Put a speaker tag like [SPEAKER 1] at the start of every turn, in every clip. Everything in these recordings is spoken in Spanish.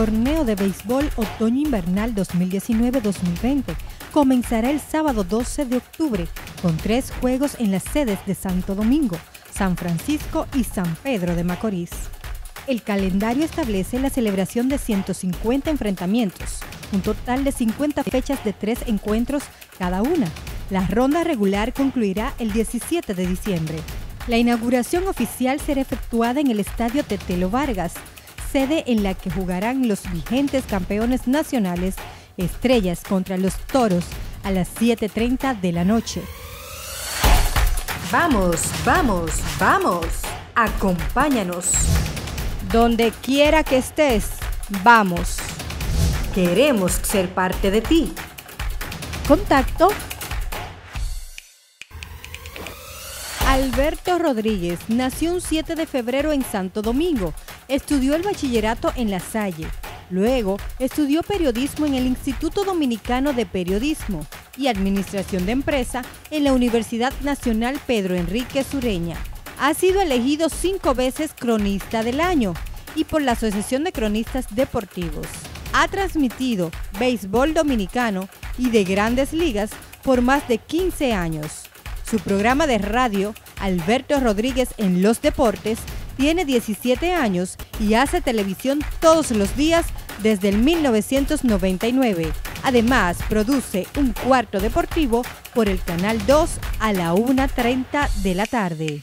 [SPEAKER 1] Torneo de béisbol otoño-invernal 2019-2020 comenzará el sábado 12 de octubre con tres juegos en las sedes de Santo Domingo, San Francisco y San Pedro de Macorís. El calendario establece la celebración de 150 enfrentamientos, un total de 50 fechas de tres encuentros cada una. La ronda regular concluirá el 17 de diciembre. La inauguración oficial será efectuada en el Estadio Tetelo Vargas, sede en la que jugarán los vigentes campeones nacionales Estrellas contra los Toros a las 7.30 de la noche. Vamos, vamos, vamos. Acompáñanos. Donde quiera que estés, vamos. Queremos ser parte de ti. Contacto. Alberto Rodríguez nació un 7 de febrero en Santo Domingo. Estudió el bachillerato en La Salle. Luego estudió periodismo en el Instituto Dominicano de Periodismo y Administración de Empresa en la Universidad Nacional Pedro Enrique Sureña. Ha sido elegido cinco veces cronista del año y por la Asociación de Cronistas Deportivos. Ha transmitido béisbol dominicano y de grandes ligas por más de 15 años. Su programa de radio, Alberto Rodríguez en los Deportes, tiene 17 años y hace televisión todos los días desde el 1999. Además, produce un cuarto deportivo por el Canal 2 a la 1.30 de la tarde.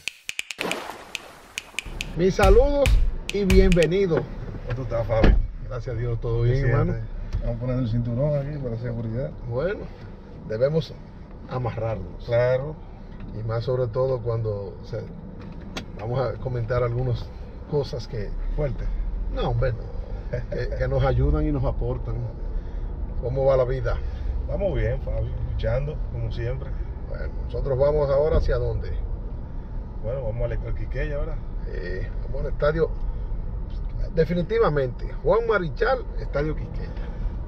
[SPEAKER 2] Mis saludos y bienvenido.
[SPEAKER 3] ¿Cómo tú estás, Fabio?
[SPEAKER 2] Gracias a Dios, todo bien, hermano.
[SPEAKER 3] Vamos a poner el cinturón aquí para seguridad.
[SPEAKER 2] Bueno, debemos amarrarnos.
[SPEAKER 3] Claro.
[SPEAKER 2] Y más sobre todo cuando se- vamos a comentar algunas cosas que,
[SPEAKER 3] Fuerte.
[SPEAKER 2] no, hombre, no, que, que nos ayudan y nos aportan. ¿Cómo va la vida?
[SPEAKER 3] Vamos bien, Fabio. Luchando, como siempre.
[SPEAKER 2] Bueno, nosotros vamos ahora hacia dónde?
[SPEAKER 3] Bueno, vamos al al Quiqueya ahora.
[SPEAKER 2] Eh, vamos al estadio. Definitivamente, Juan Marichal, Estadio Quiqueya.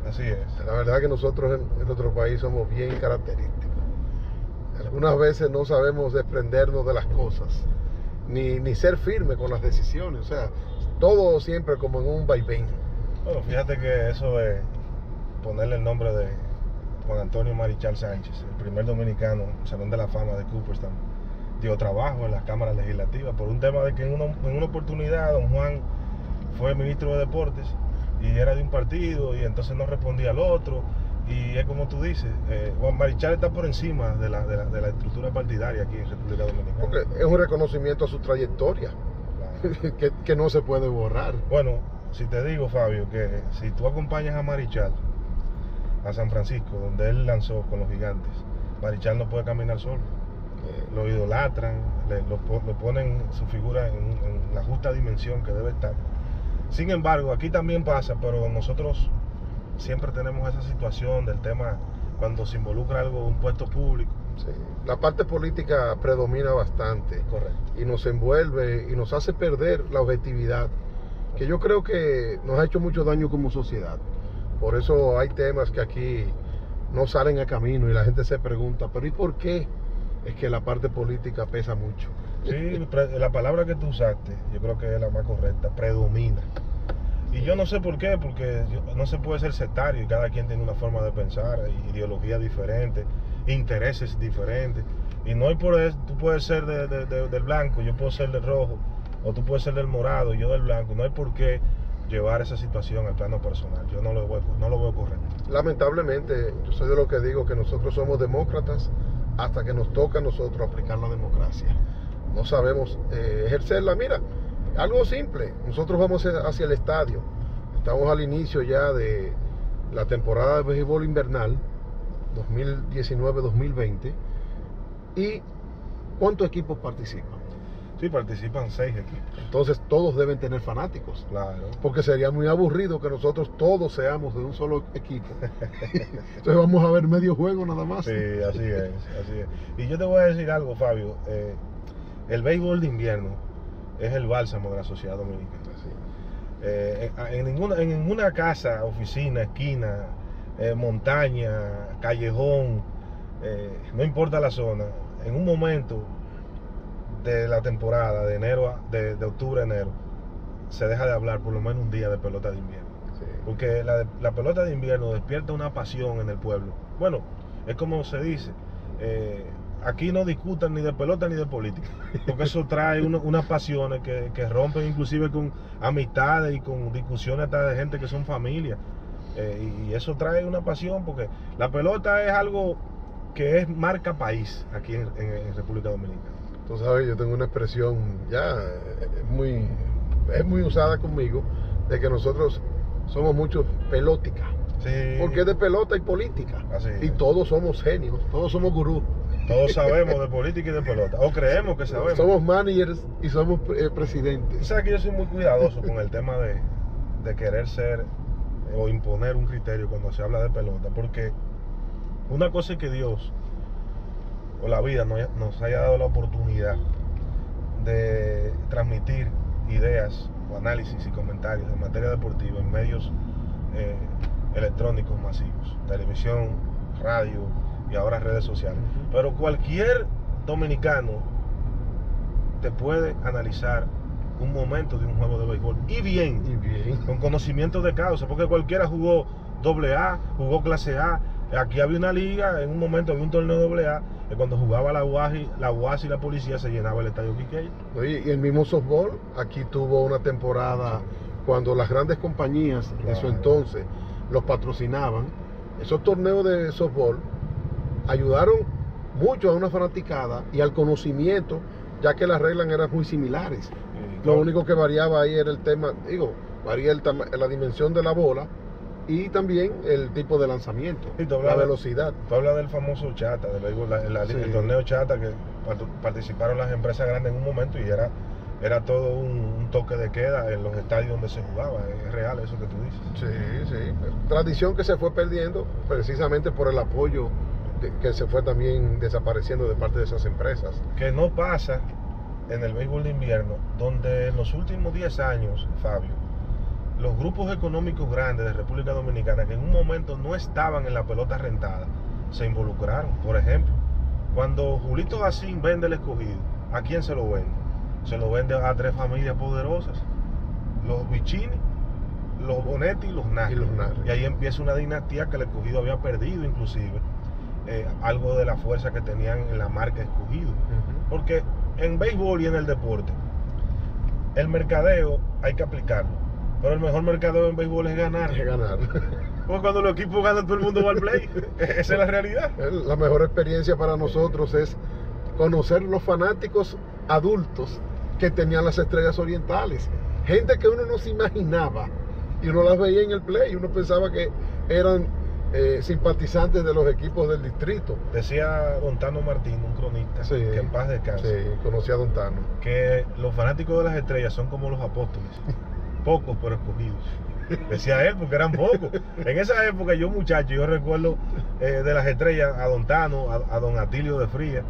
[SPEAKER 3] Así es.
[SPEAKER 2] La verdad que nosotros en, en nuestro país somos bien característicos. Algunas veces no sabemos desprendernos de las cosas, ni, ni ser firmes con las decisiones. O sea, todo siempre como en un vaivén.
[SPEAKER 3] Bueno, fíjate que eso es ponerle el nombre de Juan Antonio Marichal Sánchez, el primer dominicano, Salón de la Fama de Cooperstown. Dio trabajo en las cámaras legislativas por un tema de que en una, en una oportunidad don Juan fue ministro de Deportes y era de un partido y entonces no respondía al otro. Y es como tú dices, eh, Juan Marichal está por encima de la, de, la, de la estructura partidaria aquí en República Dominicana.
[SPEAKER 2] Porque es un reconocimiento a su trayectoria,
[SPEAKER 3] Claro.
[SPEAKER 2] que, que no se puede borrar.
[SPEAKER 3] Bueno, si te digo, Fabio, que si tú acompañas a Marichal a San Francisco, donde él lanzó con los gigantes, Marichal no puede caminar solo.
[SPEAKER 2] Eh,
[SPEAKER 3] Lo idolatran, le- lo, lo ponen su figura en, en la justa dimensión que debe estar. Sin embargo, aquí también pasa, pero nosotros siempre tenemos esa situación del tema cuando se involucra algo, un puesto público.
[SPEAKER 2] sí. La parte política predomina bastante.
[SPEAKER 3] Correcto.
[SPEAKER 2] y nos envuelve y nos hace perder la objetividad, que yo creo que nos ha hecho mucho daño como sociedad. Por eso hay temas que aquí no salen a camino y la gente se pregunta, pero ¿y por qué? Es que la parte política pesa mucho.
[SPEAKER 3] Sí, la palabra que tú usaste, yo creo que es la más correcta, predomina. Y yo no sé por qué, porque no se puede ser sectario y cada quien tiene una forma de pensar, ideología diferente, intereses diferentes. Y no hay por eso, tú puedes ser de- de- de- del blanco, yo puedo ser del rojo, o tú puedes ser del morado yo del blanco. No hay por qué llevar esa situación al plano personal. Yo no lo veo, no lo veo correcto.
[SPEAKER 2] Lamentablemente, yo soy de lo que digo que nosotros somos demócratas hasta que nos toca a nosotros aplicar la democracia. No sabemos eh, ejercerla. Mira, algo simple. Nosotros vamos hacia- el estadio. Estamos al inicio ya de la temporada de béisbol invernal 2019-2020. ¿Y cuántos equipos participan?
[SPEAKER 3] Sí, participan seis equipos.
[SPEAKER 2] Entonces todos deben tener fanáticos.
[SPEAKER 3] Claro.
[SPEAKER 2] Porque sería muy aburrido que nosotros todos seamos de un solo equipo. Entonces vamos a ver medio juego nada más.
[SPEAKER 3] Sí, así es, así es. Y yo te voy a decir algo, Fabio. eh, el béisbol de invierno es el bálsamo de la sociedad dominicana. Eh, en, en ninguna, en ninguna casa, oficina, esquina, eh, montaña, callejón, eh, no importa la zona, en un momento de la temporada, de enero a- de, de octubre a enero, se deja de hablar por lo menos un día de pelota de invierno.
[SPEAKER 2] Sí.
[SPEAKER 3] Porque la, la pelota de invierno despierta una pasión en el pueblo. Bueno, es como se dice, eh, aquí no discutan ni de pelota ni de política, porque eso trae uno- unas pasiones que, que rompen inclusive con amistades y con discusiones hasta de gente que son familia. Eh, y eso trae una pasión porque la pelota es algo que es marca país aquí en, en- en República Dominicana.
[SPEAKER 2] Tú sabes, yo tengo una expresión ya eh, muy, es muy usada conmigo, de que nosotros somos muchos pelótica.
[SPEAKER 3] Sí,
[SPEAKER 2] Porque es de pelota y política.
[SPEAKER 3] Así es.
[SPEAKER 2] Y todos somos genios, todos somos gurús.
[SPEAKER 3] Todos sabemos de política y de pelota, o creemos que sabemos.
[SPEAKER 2] Somos managers y somos eh,
[SPEAKER 3] Tú
[SPEAKER 2] presidentes.
[SPEAKER 3] sabes que yo soy muy cuidadoso con el tema de, de querer ser eh, o imponer un criterio cuando se habla de pelota, porque una cosa es que Dios o la vida nos, haya- nos haya dado la oportunidad de transmitir ideas o análisis y comentarios en materia deportiva en medios eh, electrónicos masivos, televisión, radio y ahora redes sociales. Pero cualquier dominicano te puede analizar un momento de un juego de béisbol y bien,
[SPEAKER 2] Y bien.
[SPEAKER 3] con conocimiento de causa, porque cualquiera jugó doble A, jugó clase A. Aquí había una liga, en un momento había un torneo doble A, que cuando jugaba la UAS, y, la UAS y la policía se llenaba el estadio Quiqueya.
[SPEAKER 2] Oye, y el mismo softball, aquí tuvo una temporada cuando las grandes compañías de su
[SPEAKER 3] Claro.
[SPEAKER 2] entonces los patrocinaban. Esos torneos de softball ayudaron mucho a una fanaticada y al conocimiento, ya que las reglas eran muy similares.
[SPEAKER 3] Y
[SPEAKER 2] Lo único que variaba ahí era el tema, digo, varía el la dimensión de la bola y también el tipo de lanzamiento,
[SPEAKER 3] tú
[SPEAKER 2] la velocidad.
[SPEAKER 3] Tú hablas del famoso Chata, del béisbol, la- la-
[SPEAKER 2] Sí.
[SPEAKER 3] el torneo Chata que part- participaron las empresas grandes en un momento y era, era todo un, un toque de queda en los estadios donde se jugaba. Es real eso que tú dices.
[SPEAKER 2] Sí, sí. Tradición que se fue perdiendo precisamente por el apoyo que se fue también desapareciendo de parte de esas empresas.
[SPEAKER 3] Que no pasa en el béisbol de invierno, donde en los últimos 10 años, Fabio, los grupos económicos grandes de República Dominicana que en un momento no estaban en la pelota rentada, se involucraron. Por ejemplo, cuando Julito Jacín vende el escogido, ¿a quién se lo vende? Se lo vende a tres familias poderosas, los Vicini, los Bonetti y los Nari.
[SPEAKER 2] Y los Nari.
[SPEAKER 3] Y ahí empieza una dinastía que el escogido había perdido inclusive eh, algo de la fuerza que tenían en la marca escogido. Porque en béisbol y en el deporte, el mercadeo hay que aplicarlo. Pero el mejor mercadeo en béisbol es ganar.
[SPEAKER 2] Que ganar.
[SPEAKER 3] Porque cuando los equipos ganan, todo el mundo va al play. Esa es la realidad.
[SPEAKER 2] La mejor experiencia para nosotros es conocer los fanáticos adultos que tenían las estrellas orientales. Gente que uno no se imaginaba y uno las veía en el play. Uno pensaba que eran eh, simpatizantes de los equipos del distrito.
[SPEAKER 3] Decía Don Tano Martín, un cronista,
[SPEAKER 2] Sí.
[SPEAKER 3] que en paz descanse,
[SPEAKER 2] Sí, conocí a Don Tano.
[SPEAKER 3] que los fanáticos de las estrellas son como los apóstoles. Pocos pero escogidos. Decía él porque eran pocos. En esa época yo muchacho, yo recuerdo eh, de las estrellas a Don Tano, a, a Don Atilio de Fría.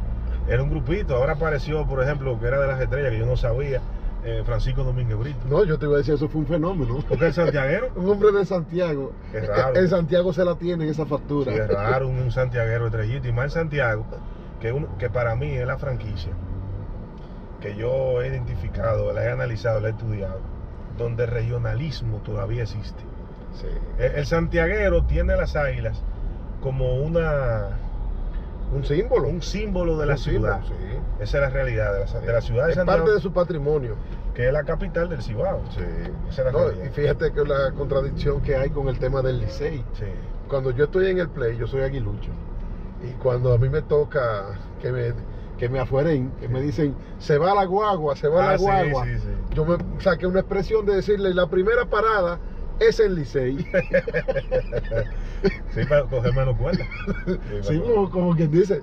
[SPEAKER 3] Era un grupito. Ahora apareció, por ejemplo, que era de las estrellas que yo no sabía, eh, Francisco Domínguez Brito.
[SPEAKER 2] No, yo te iba a decir, eso fue un fenómeno.
[SPEAKER 3] Porque el santiaguero,
[SPEAKER 2] Un hombre de Santiago.
[SPEAKER 3] Qué raro.
[SPEAKER 2] En Santiago se la tienen esa factura.
[SPEAKER 3] sí, es raro, un, un santiaguero estrellito. Y más en Santiago, que, un- que para mí es la franquicia que yo he identificado, la he analizado, la he estudiado, donde el regionalismo todavía existe.
[SPEAKER 2] Sí.
[SPEAKER 3] El, el santiaguero tiene las águilas como una,
[SPEAKER 2] Un símbolo.
[SPEAKER 3] un símbolo de la
[SPEAKER 2] símbolo,
[SPEAKER 3] ciudad.
[SPEAKER 2] sí.
[SPEAKER 3] Esa es la realidad de la, de la ciudad de
[SPEAKER 2] Es
[SPEAKER 3] Santiago,
[SPEAKER 2] parte de su patrimonio.
[SPEAKER 3] que es la capital del Cibao.
[SPEAKER 2] Sí.
[SPEAKER 3] Esa es la
[SPEAKER 2] No, y fíjate que la contradicción que hay con el tema del Licey.
[SPEAKER 3] Sí.
[SPEAKER 2] Cuando yo estoy en el play, yo soy aguilucho. Y cuando a mí me toca que me, que me afueren, que me dicen, se va la guagua, se va
[SPEAKER 3] Ah,
[SPEAKER 2] la guagua,
[SPEAKER 3] sí, sí.
[SPEAKER 2] yo me saqué una expresión de decirle, la primera parada es el Licey.
[SPEAKER 3] Sí, para coger menos cuerda. Sí,
[SPEAKER 2] como, como quien dice,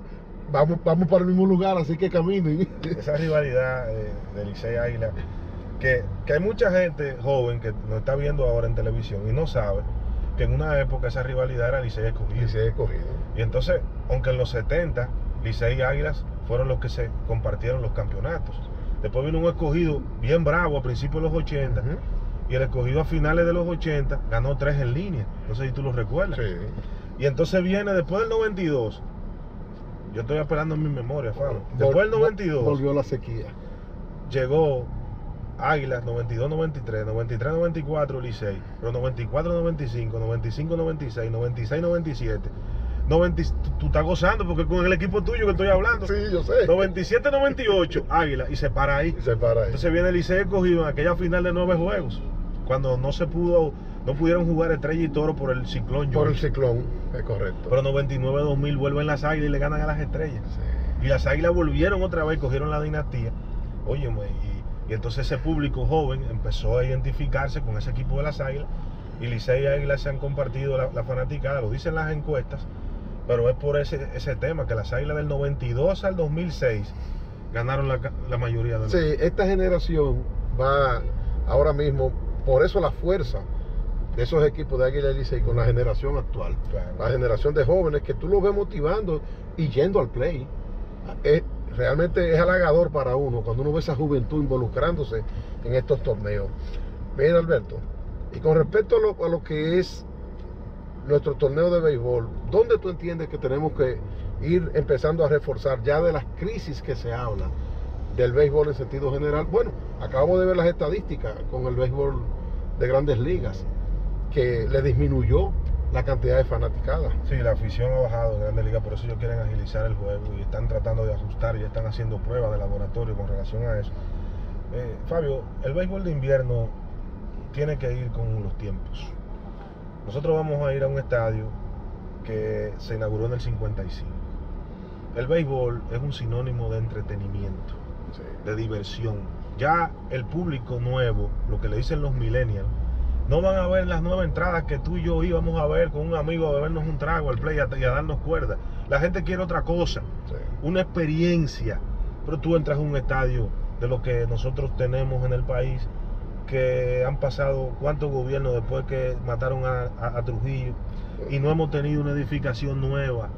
[SPEAKER 2] vamos, vamos para el mismo lugar, así que caminen.
[SPEAKER 3] esa rivalidad eh, de Licey Águila, que, que hay mucha gente joven que nos está viendo ahora en televisión y no sabe que en una época esa rivalidad era Licey escogido.
[SPEAKER 2] Licey escogido.
[SPEAKER 3] Y entonces, aunque en los 70 Licey y Águilas fueron los que se compartieron los campeonatos. Después vino un escogido bien bravo a principios de los 80
[SPEAKER 2] Ujú.
[SPEAKER 3] Y el escogido a finales de los 80 ganó tres en línea. No sé si tú lo recuerdas.
[SPEAKER 2] Sí.
[SPEAKER 3] Y entonces viene después del 92. Yo estoy apelando en mi memoria, Fabio. Después del
[SPEAKER 2] Vol-
[SPEAKER 3] 92
[SPEAKER 2] Volvió la sequía.
[SPEAKER 3] llegó Águilas 92-93, 93-94 Licey, pero 94-95, 95-96, 96-97. 90, tú, estás gozando porque con el equipo tuyo que estoy hablando.
[SPEAKER 2] Sí, yo sé.
[SPEAKER 3] 97-98, Águila, y se para ahí.
[SPEAKER 2] Y se para ahí.
[SPEAKER 3] Entonces viene el Licey cogido en aquella final de nueve juegos, cuando no se pudo, no pudieron jugar Estrella y Toro por el ciclón.
[SPEAKER 2] Por el ciclón, es correcto.
[SPEAKER 3] Pero 99-2000 vuelven las Águilas y le ganan a las Estrellas.
[SPEAKER 2] Sí.
[SPEAKER 3] Y las Águilas volvieron otra vez, cogieron la dinastía. Óyeme, y, y entonces ese público joven empezó a identificarse con ese equipo de las Águilas. Y Licey y Águilas se han compartido la, la fanaticada, lo dicen las encuestas, pero es por ese, ese tema, que las Águilas del 92 al 2006 ganaron la mayoría de los...
[SPEAKER 2] Sí, esta generación va ahora mismo, por eso la fuerza de esos equipos de Águila y Licey con la generación actual.
[SPEAKER 3] Claro.
[SPEAKER 2] La generación de jóvenes que tú los ves motivando y yendo al play. Es- realmente es halagador para uno cuando uno ve esa juventud involucrándose en estos torneos. Mira, Alberto, y con respecto a lo, a lo que es nuestro torneo de béisbol, ¿dónde tú entiendes que tenemos que ir empezando a reforzar ya de las crisis que se habla del béisbol en sentido general? Bueno, acabamos de ver las estadísticas con el béisbol de grandes ligas, que le disminuyó la cantidad de fanaticadas.
[SPEAKER 3] Sí, la afición ha bajado en Grandes Ligas, por eso ellos quieren agilizar el juego y están tratando de ajustar y están haciendo pruebas de laboratorio con relación a eso. Eh, Fabio, el béisbol de invierno tiene que ir con los tiempos. Nosotros vamos a ir a un estadio que se inauguró en el 55. El béisbol es un sinónimo de entretenimiento, de diversión. Ya el público nuevo, lo que le dicen los millennials, no van a ver las nuevas entradas que tú y yo íbamos a ver con un amigo a bebernos un trago al play y a, y a darnos cuerda. La gente quiere otra cosa,
[SPEAKER 2] Sí.
[SPEAKER 3] una experiencia. Pero tú entras a un estadio de lo que nosotros tenemos en el país, que han pasado cuántos gobiernos después que mataron a, a- a Trujillo y no hemos tenido una edificación nueva.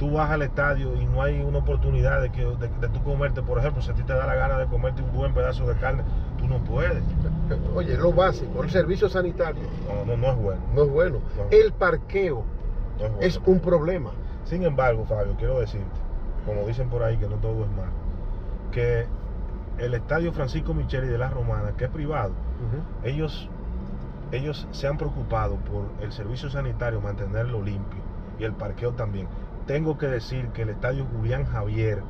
[SPEAKER 3] Tú vas al estadio y no hay una oportunidad de que de, de tú comerte, por ejemplo, si a ti te da la gana de comerte un buen pedazo de carne, tú no puedes.
[SPEAKER 2] Oye, lo básico, el servicio sanitario
[SPEAKER 3] No, no, no es bueno.
[SPEAKER 2] no es bueno.
[SPEAKER 3] No.
[SPEAKER 2] El parqueo
[SPEAKER 3] no es bueno.
[SPEAKER 2] es un problema.
[SPEAKER 3] Sin embargo, Fabio, quiero decirte, como dicen por ahí que no todo es malo, que el estadio Francisco Micheli de la Romana, que es privado, ellos, ellos se han preocupado por el servicio sanitario, mantenerlo limpio y el parqueo también. Tengo que decir que el estadio Julián Javier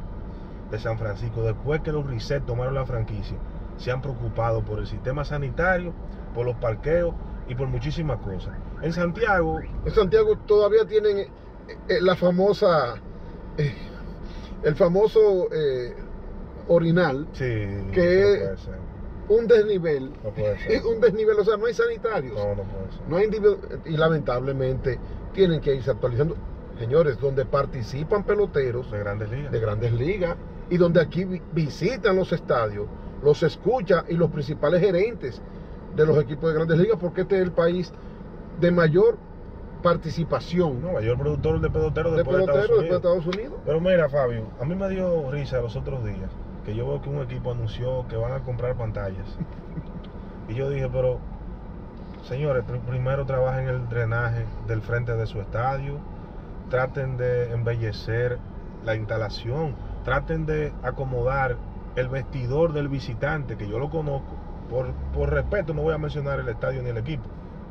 [SPEAKER 3] de San Francisco, después que los Reset tomaron la franquicia, se han preocupado por el sistema sanitario, por los parqueos y por muchísimas cosas. En Santiago,
[SPEAKER 2] En Santiago todavía tienen eh, eh, la famosa, eh, el famoso eh, orinal,
[SPEAKER 3] sí,
[SPEAKER 2] Que-
[SPEAKER 3] no ser.
[SPEAKER 2] un desnivel,
[SPEAKER 3] No puede ser.
[SPEAKER 2] un desnivel, o sea, no hay sanitarios,
[SPEAKER 3] No, no puede ser.
[SPEAKER 2] no hay individu- y lamentablemente tienen que irse actualizando. Señores, donde participan peloteros
[SPEAKER 3] de grandes ligas.
[SPEAKER 2] de grandes ligas y donde aquí vi- visitan los estadios, los escucha y los principales gerentes de los equipos de grandes ligas, porque este es el país de mayor participación
[SPEAKER 3] No, mayor productor de peloteros
[SPEAKER 2] de peloteros
[SPEAKER 3] Estados
[SPEAKER 2] después de
[SPEAKER 3] Unidos.
[SPEAKER 2] Estados Unidos.
[SPEAKER 3] Pero mira, Fabio, a mí me dio risa los otros días que yo veo que un equipo anunció que van a comprar pantallas. y yo dije, pero señores, pr- primero trabajen el drenaje del frente de su estadio, traten de embellecer la instalación, traten de acomodar el vestidor del visitante, que yo lo conozco. Por, por respeto no voy a mencionar el estadio ni el equipo,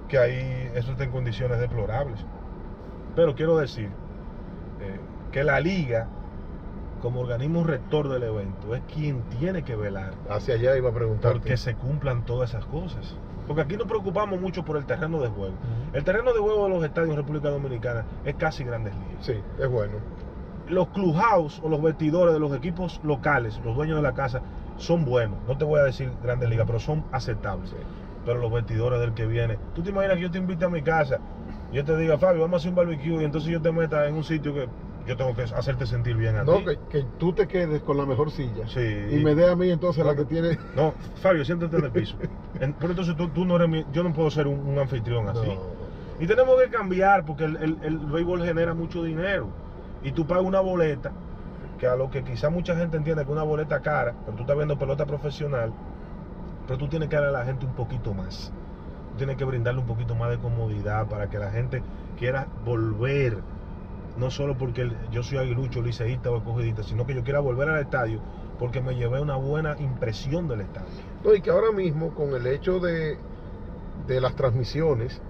[SPEAKER 3] que ahí eso está en condiciones deplorables. Pero quiero decir eh, que la liga, como organismo rector del evento, es quien tiene que velar
[SPEAKER 2] Hacia allá iba a preguntar.
[SPEAKER 3] porque se cumplan todas esas cosas. Porque aquí nos preocupamos mucho por el terreno de juego. El terreno de juego de los estadios en República Dominicana es casi grandes ligas.
[SPEAKER 2] Sí, es bueno.
[SPEAKER 3] Los clubhouse o los vestidores de los equipos locales, los dueños de la casa, son buenos. No te voy a decir grandes ligas, pero son aceptables.
[SPEAKER 2] Sí.
[SPEAKER 3] Pero los vestidores del que viene. Tú te imaginas que yo te invite a mi casa y yo te diga, Fabio, vamos a hacer un barbecue y entonces yo te meta en un sitio que yo tengo que hacerte sentir bien a
[SPEAKER 2] No,
[SPEAKER 3] ti.
[SPEAKER 2] que, que tú te quedes con la mejor silla.
[SPEAKER 3] Sí.
[SPEAKER 2] Y me dé a mí entonces
[SPEAKER 3] No,
[SPEAKER 2] la que tiene.
[SPEAKER 3] No, Fabio, siéntate en el piso. En- pero entonces tú, tú no eres mi- yo no puedo ser un, un anfitrión así.
[SPEAKER 2] No.
[SPEAKER 3] Y tenemos que cambiar porque el, el, el béisbol genera mucho dinero. Y tú pagas una boleta, que a lo que quizá mucha gente entiende que una boleta cara, pero tú estás viendo pelota profesional, pero tú tienes que darle a la gente un poquito más. Tú tienes que brindarle un poquito más de comodidad para que la gente quiera volver. No solo porque yo soy aguilucho, liceísta o escogidista, sino que yo quiera volver al estadio porque me llevé una buena impresión del estadio.
[SPEAKER 2] No, y que ahora mismo con el hecho de, de las transmisiones,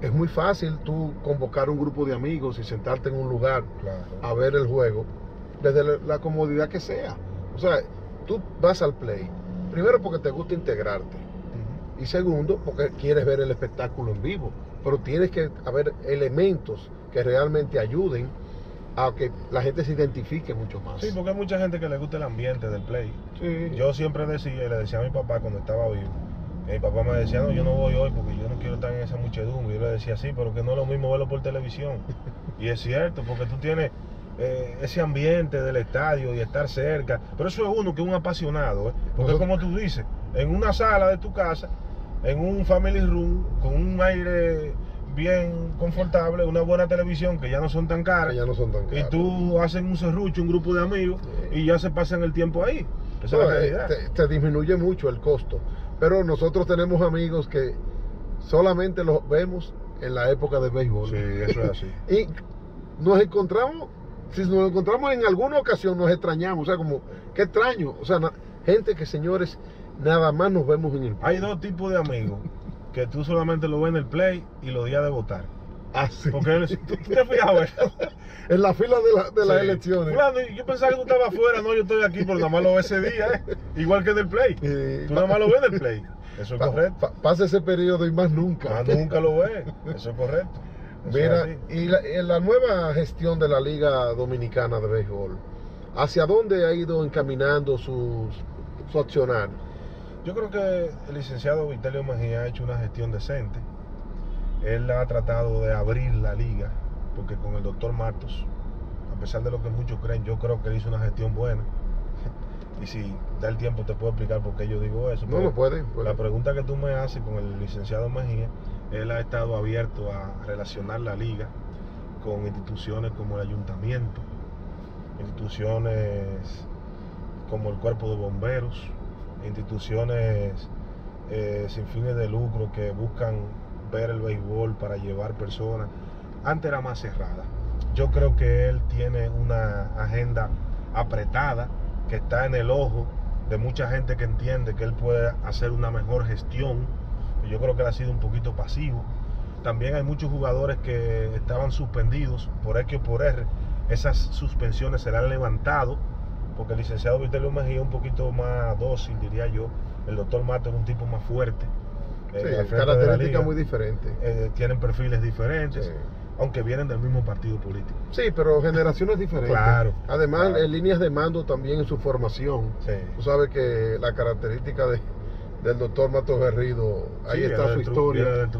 [SPEAKER 2] es muy fácil tú convocar un grupo de amigos y sentarte en un lugar
[SPEAKER 3] Claro.
[SPEAKER 2] a ver el juego desde la, la comodidad que sea. O sea, tú vas al play, primero porque te gusta integrarte y segundo porque quieres ver el espectáculo en vivo, pero tienes que haber elementos que realmente ayuden a que la gente se identifique mucho más.
[SPEAKER 3] Sí, porque hay mucha gente que le gusta el ambiente del play.
[SPEAKER 2] Sí.
[SPEAKER 3] Yo siempre decía, y le decía a mi papá cuando estaba vivo, mi papá me decía, no, yo no voy hoy porque yo no quiero estar en esa muchedumbre. Yo le decía, sí, pero que no es lo mismo verlo por televisión. y es cierto, porque tú tienes eh, ese ambiente del estadio y estar cerca. Pero eso es uno que es un apasionado, ¿eh? porque
[SPEAKER 2] Nosotros-
[SPEAKER 3] como tú dices, en una sala de tu casa, en un family room, con un aire bien confortable, una buena televisión que ya no son tan caras.
[SPEAKER 2] que ya no son tan
[SPEAKER 3] Y tú haces un serrucho, un grupo de amigos,
[SPEAKER 2] Sí.
[SPEAKER 3] y ya se pasan el tiempo ahí. Esa
[SPEAKER 2] No,
[SPEAKER 3] es la
[SPEAKER 2] eh,
[SPEAKER 3] realidad.
[SPEAKER 2] te, te disminuye mucho el costo. Pero nosotros tenemos amigos que solamente los vemos en la época de béisbol.
[SPEAKER 3] Sí, eso es así.
[SPEAKER 2] Y nos encontramos, si nos encontramos en alguna ocasión, nos extrañamos. O sea, como, qué extraño. O sea, gente que, señores, nada más nos vemos en el
[SPEAKER 3] Hay dos tipos de amigos que tú solamente lo ves en el play y los días de votar.
[SPEAKER 2] Así.
[SPEAKER 3] Porque él- tú, tú te fijas, ¿verdad?
[SPEAKER 2] en la fila de, la- de las
[SPEAKER 3] Sí.
[SPEAKER 2] elecciones.
[SPEAKER 3] Fulano, yo pensaba que tú estabas afuera, no, yo estoy aquí, pero nada más lo ves ese día, ¿eh? igual que en el play.
[SPEAKER 2] Eh,
[SPEAKER 3] Tú nada más lo ves en el play. Eso es
[SPEAKER 2] pa-
[SPEAKER 3] correcto.
[SPEAKER 2] pa- pasa ese periodo y más nunca.
[SPEAKER 3] Más nunca lo ves. Eso es correcto. Eso
[SPEAKER 2] Mira, y la, en la nueva gestión de la Liga Dominicana de Béisbol, ¿hacia dónde ha ido encaminando sus, su accionar?
[SPEAKER 3] Yo creo que el licenciado Vitelio Mejía ha hecho una gestión decente. Él ha tratado de abrir la liga, porque con el doctor Matos, a pesar de lo que muchos creen, yo creo que él hizo una gestión buena. Y si da el tiempo te puedo explicar por qué yo digo eso.
[SPEAKER 2] No, no puede. puede.
[SPEAKER 3] La pregunta que tú me haces con el licenciado Mejía, él ha estado abierto a relacionar la liga con instituciones como el ayuntamiento, instituciones como el cuerpo de bomberos, instituciones eh, sin fines de lucro que buscan ver el béisbol para llevar personas. Antes era más cerrada. Yo creo que él tiene una agenda apretada que está en el ojo de mucha gente que entiende que él puede hacer una mejor gestión. Yo creo que él ha sido un poquito pasivo. También hay muchos jugadores que estaban suspendidos por X o por R. Esas suspensiones se le han levantado porque el licenciado Vitelio Mejía es un poquito más dócil, diría yo. El doctor Mato era un tipo más fuerte. eh,
[SPEAKER 2] Sí, características muy diferentes.
[SPEAKER 3] Eh, tienen perfiles diferentes,
[SPEAKER 2] Sí.
[SPEAKER 3] aunque vienen del mismo partido político.
[SPEAKER 2] Sí, pero generaciones diferentes.
[SPEAKER 3] Claro,
[SPEAKER 2] Además,
[SPEAKER 3] claro.
[SPEAKER 2] en líneas de mando también en su formación.
[SPEAKER 3] Sí.
[SPEAKER 2] Tú sabes que la característica de- del doctor Matos Garrido, ahí
[SPEAKER 3] Sí,
[SPEAKER 2] está su historia.
[SPEAKER 3] del.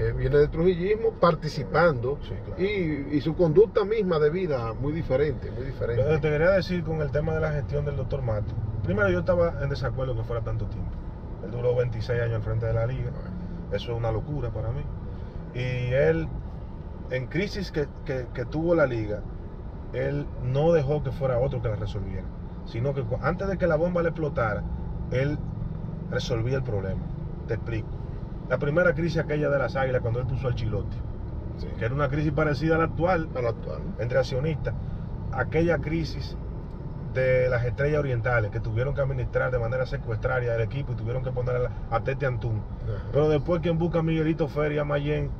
[SPEAKER 2] Eh, viene del trujillismo participando
[SPEAKER 3] Sí, claro.
[SPEAKER 2] y, y su conducta misma de vida muy diferente, muy
[SPEAKER 3] Lo que
[SPEAKER 2] diferente.
[SPEAKER 3] te quería decir con el tema de la gestión del doctor Mato. Primero, yo estaba en desacuerdo que fuera tanto tiempo. Él duró 26 años al frente de la liga. Eso es una locura para mí. Y él, en crisis que, que- que tuvo la liga, él no dejó que fuera otro que la resolviera. Sino que antes de que la bomba le explotara, él resolvía el problema. Te explico. La primera crisis aquella de las águilas, cuando él puso al chilote,
[SPEAKER 2] Sí,
[SPEAKER 3] que era una crisis parecida a la actual,
[SPEAKER 2] a la actual.
[SPEAKER 3] entre accionistas, aquella crisis de las estrellas orientales que tuvieron que administrar de manera secuestraria el equipo y tuvieron que poner a, Tete Antún.
[SPEAKER 2] Ajá.
[SPEAKER 3] Pero después quien busca a Miguelito Feria Mayen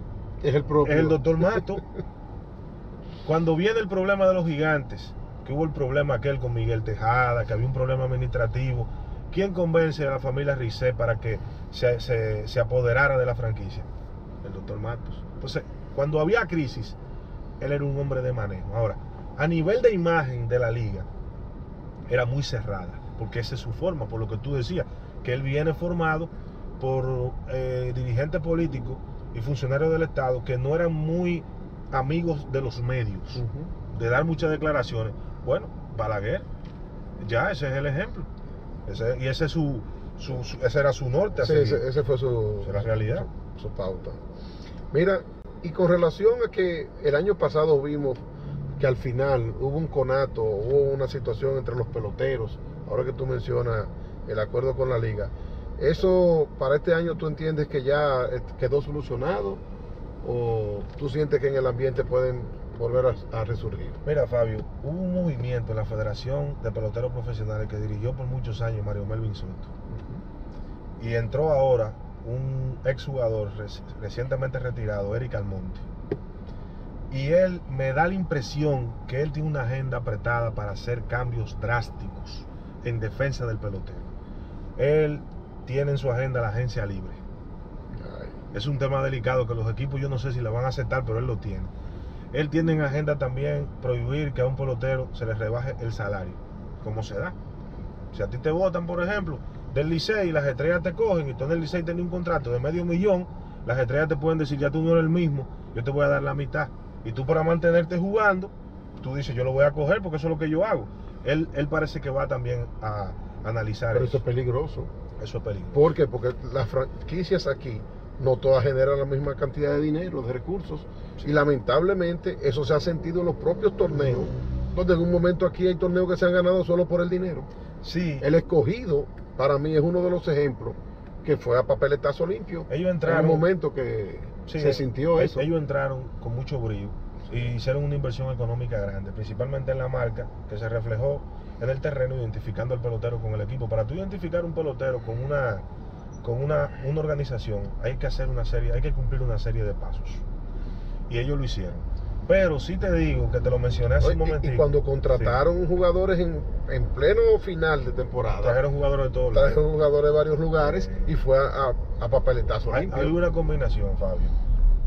[SPEAKER 2] es el propio.
[SPEAKER 3] es el doctor Mato. Cuando viene el problema de los gigantes, que hubo el problema aquel con Miguel Tejada, que había un problema administrativo, ¿quién convence a la familia Rizé para que se, se- se apoderara de la franquicia? El doctor Matos. Entonces, cuando había crisis, él era un hombre de manejo. Ahora, a nivel de imagen de la liga, era muy cerrada, porque esa es su forma, por lo que tú decías, que él viene formado por eh, dirigentes políticos y funcionarios del Estado que no eran muy amigos de los medios, de dar muchas declaraciones. Bueno, Balaguer, ya ese es el ejemplo. Ese- y ese, es su, su- su- ese era su norte.
[SPEAKER 2] Sí, ese, ese fue su,
[SPEAKER 3] la realidad.
[SPEAKER 2] Su, pauta. Mira, y con relación a que el año pasado vimos que al final hubo un conato, hubo una situación entre los peloteros, ahora que tú mencionas el acuerdo con la liga, ¿eso para este año tú entiendes que ya quedó solucionado? ¿O tú sientes que en el ambiente pueden volver a, resurgir.
[SPEAKER 3] Mira, Fabio, hubo un movimiento en la Federación de Peloteros Profesionales que dirigió por muchos años Mario Melvin Soto. Y entró ahora un exjugador recientemente retirado, Eric Almonte. Y él me da la impresión que él tiene una agenda apretada para hacer cambios drásticos en defensa del pelotero. Él tiene en su agenda la agencia libre. Es un tema delicado que los equipos yo no sé si lo van a aceptar, pero él lo tiene. Él tiene en agenda también prohibir que a un pelotero se le rebaje el salario, como se da. Si a ti te votan, por ejemplo, del Licey y las estrellas te cogen y tú en el Licey tenés un contrato de medio millón, las estrellas te pueden decir, ya tú no eres el mismo, yo te voy a dar la mitad. Y tú para mantenerte jugando, tú dices, yo lo voy a coger porque eso es lo que yo hago. Él, él parece que va también a analizar
[SPEAKER 2] Pero eso. es peligroso.
[SPEAKER 3] Eso es peligroso.
[SPEAKER 2] ¿Por qué? Porque las franquicias aquí no todas generan la misma cantidad de dinero, de recursos. Y lamentablemente eso se ha sentido en los propios torneos, donde en un momento aquí hay torneos que se han ganado solo por el dinero.
[SPEAKER 3] Sí.
[SPEAKER 2] El escogido, para mí, es uno de los ejemplos que fue a papeletazo limpio.
[SPEAKER 3] Ellos entraron.
[SPEAKER 2] En un momento que se sintió eso.
[SPEAKER 3] Ellos entraron con mucho brillo y hicieron una inversión económica grande, principalmente en la marca, que se reflejó en el terreno identificando al pelotero con el equipo. Para tú identificar un pelotero con una con una, una organización hay que hacer una serie, hay que cumplir una serie de pasos. Y ellos lo hicieron. Pero sí te digo que te lo mencioné hace un momentito.
[SPEAKER 2] Y cuando contrataron jugadores en, en, pleno final de temporada.
[SPEAKER 3] Trajeron jugadores de todos
[SPEAKER 2] lados. Trajeron jugadores de varios lugares y fue a, a papeletazo
[SPEAKER 3] hay,
[SPEAKER 2] limpio.
[SPEAKER 3] Hay una combinación, Fabio.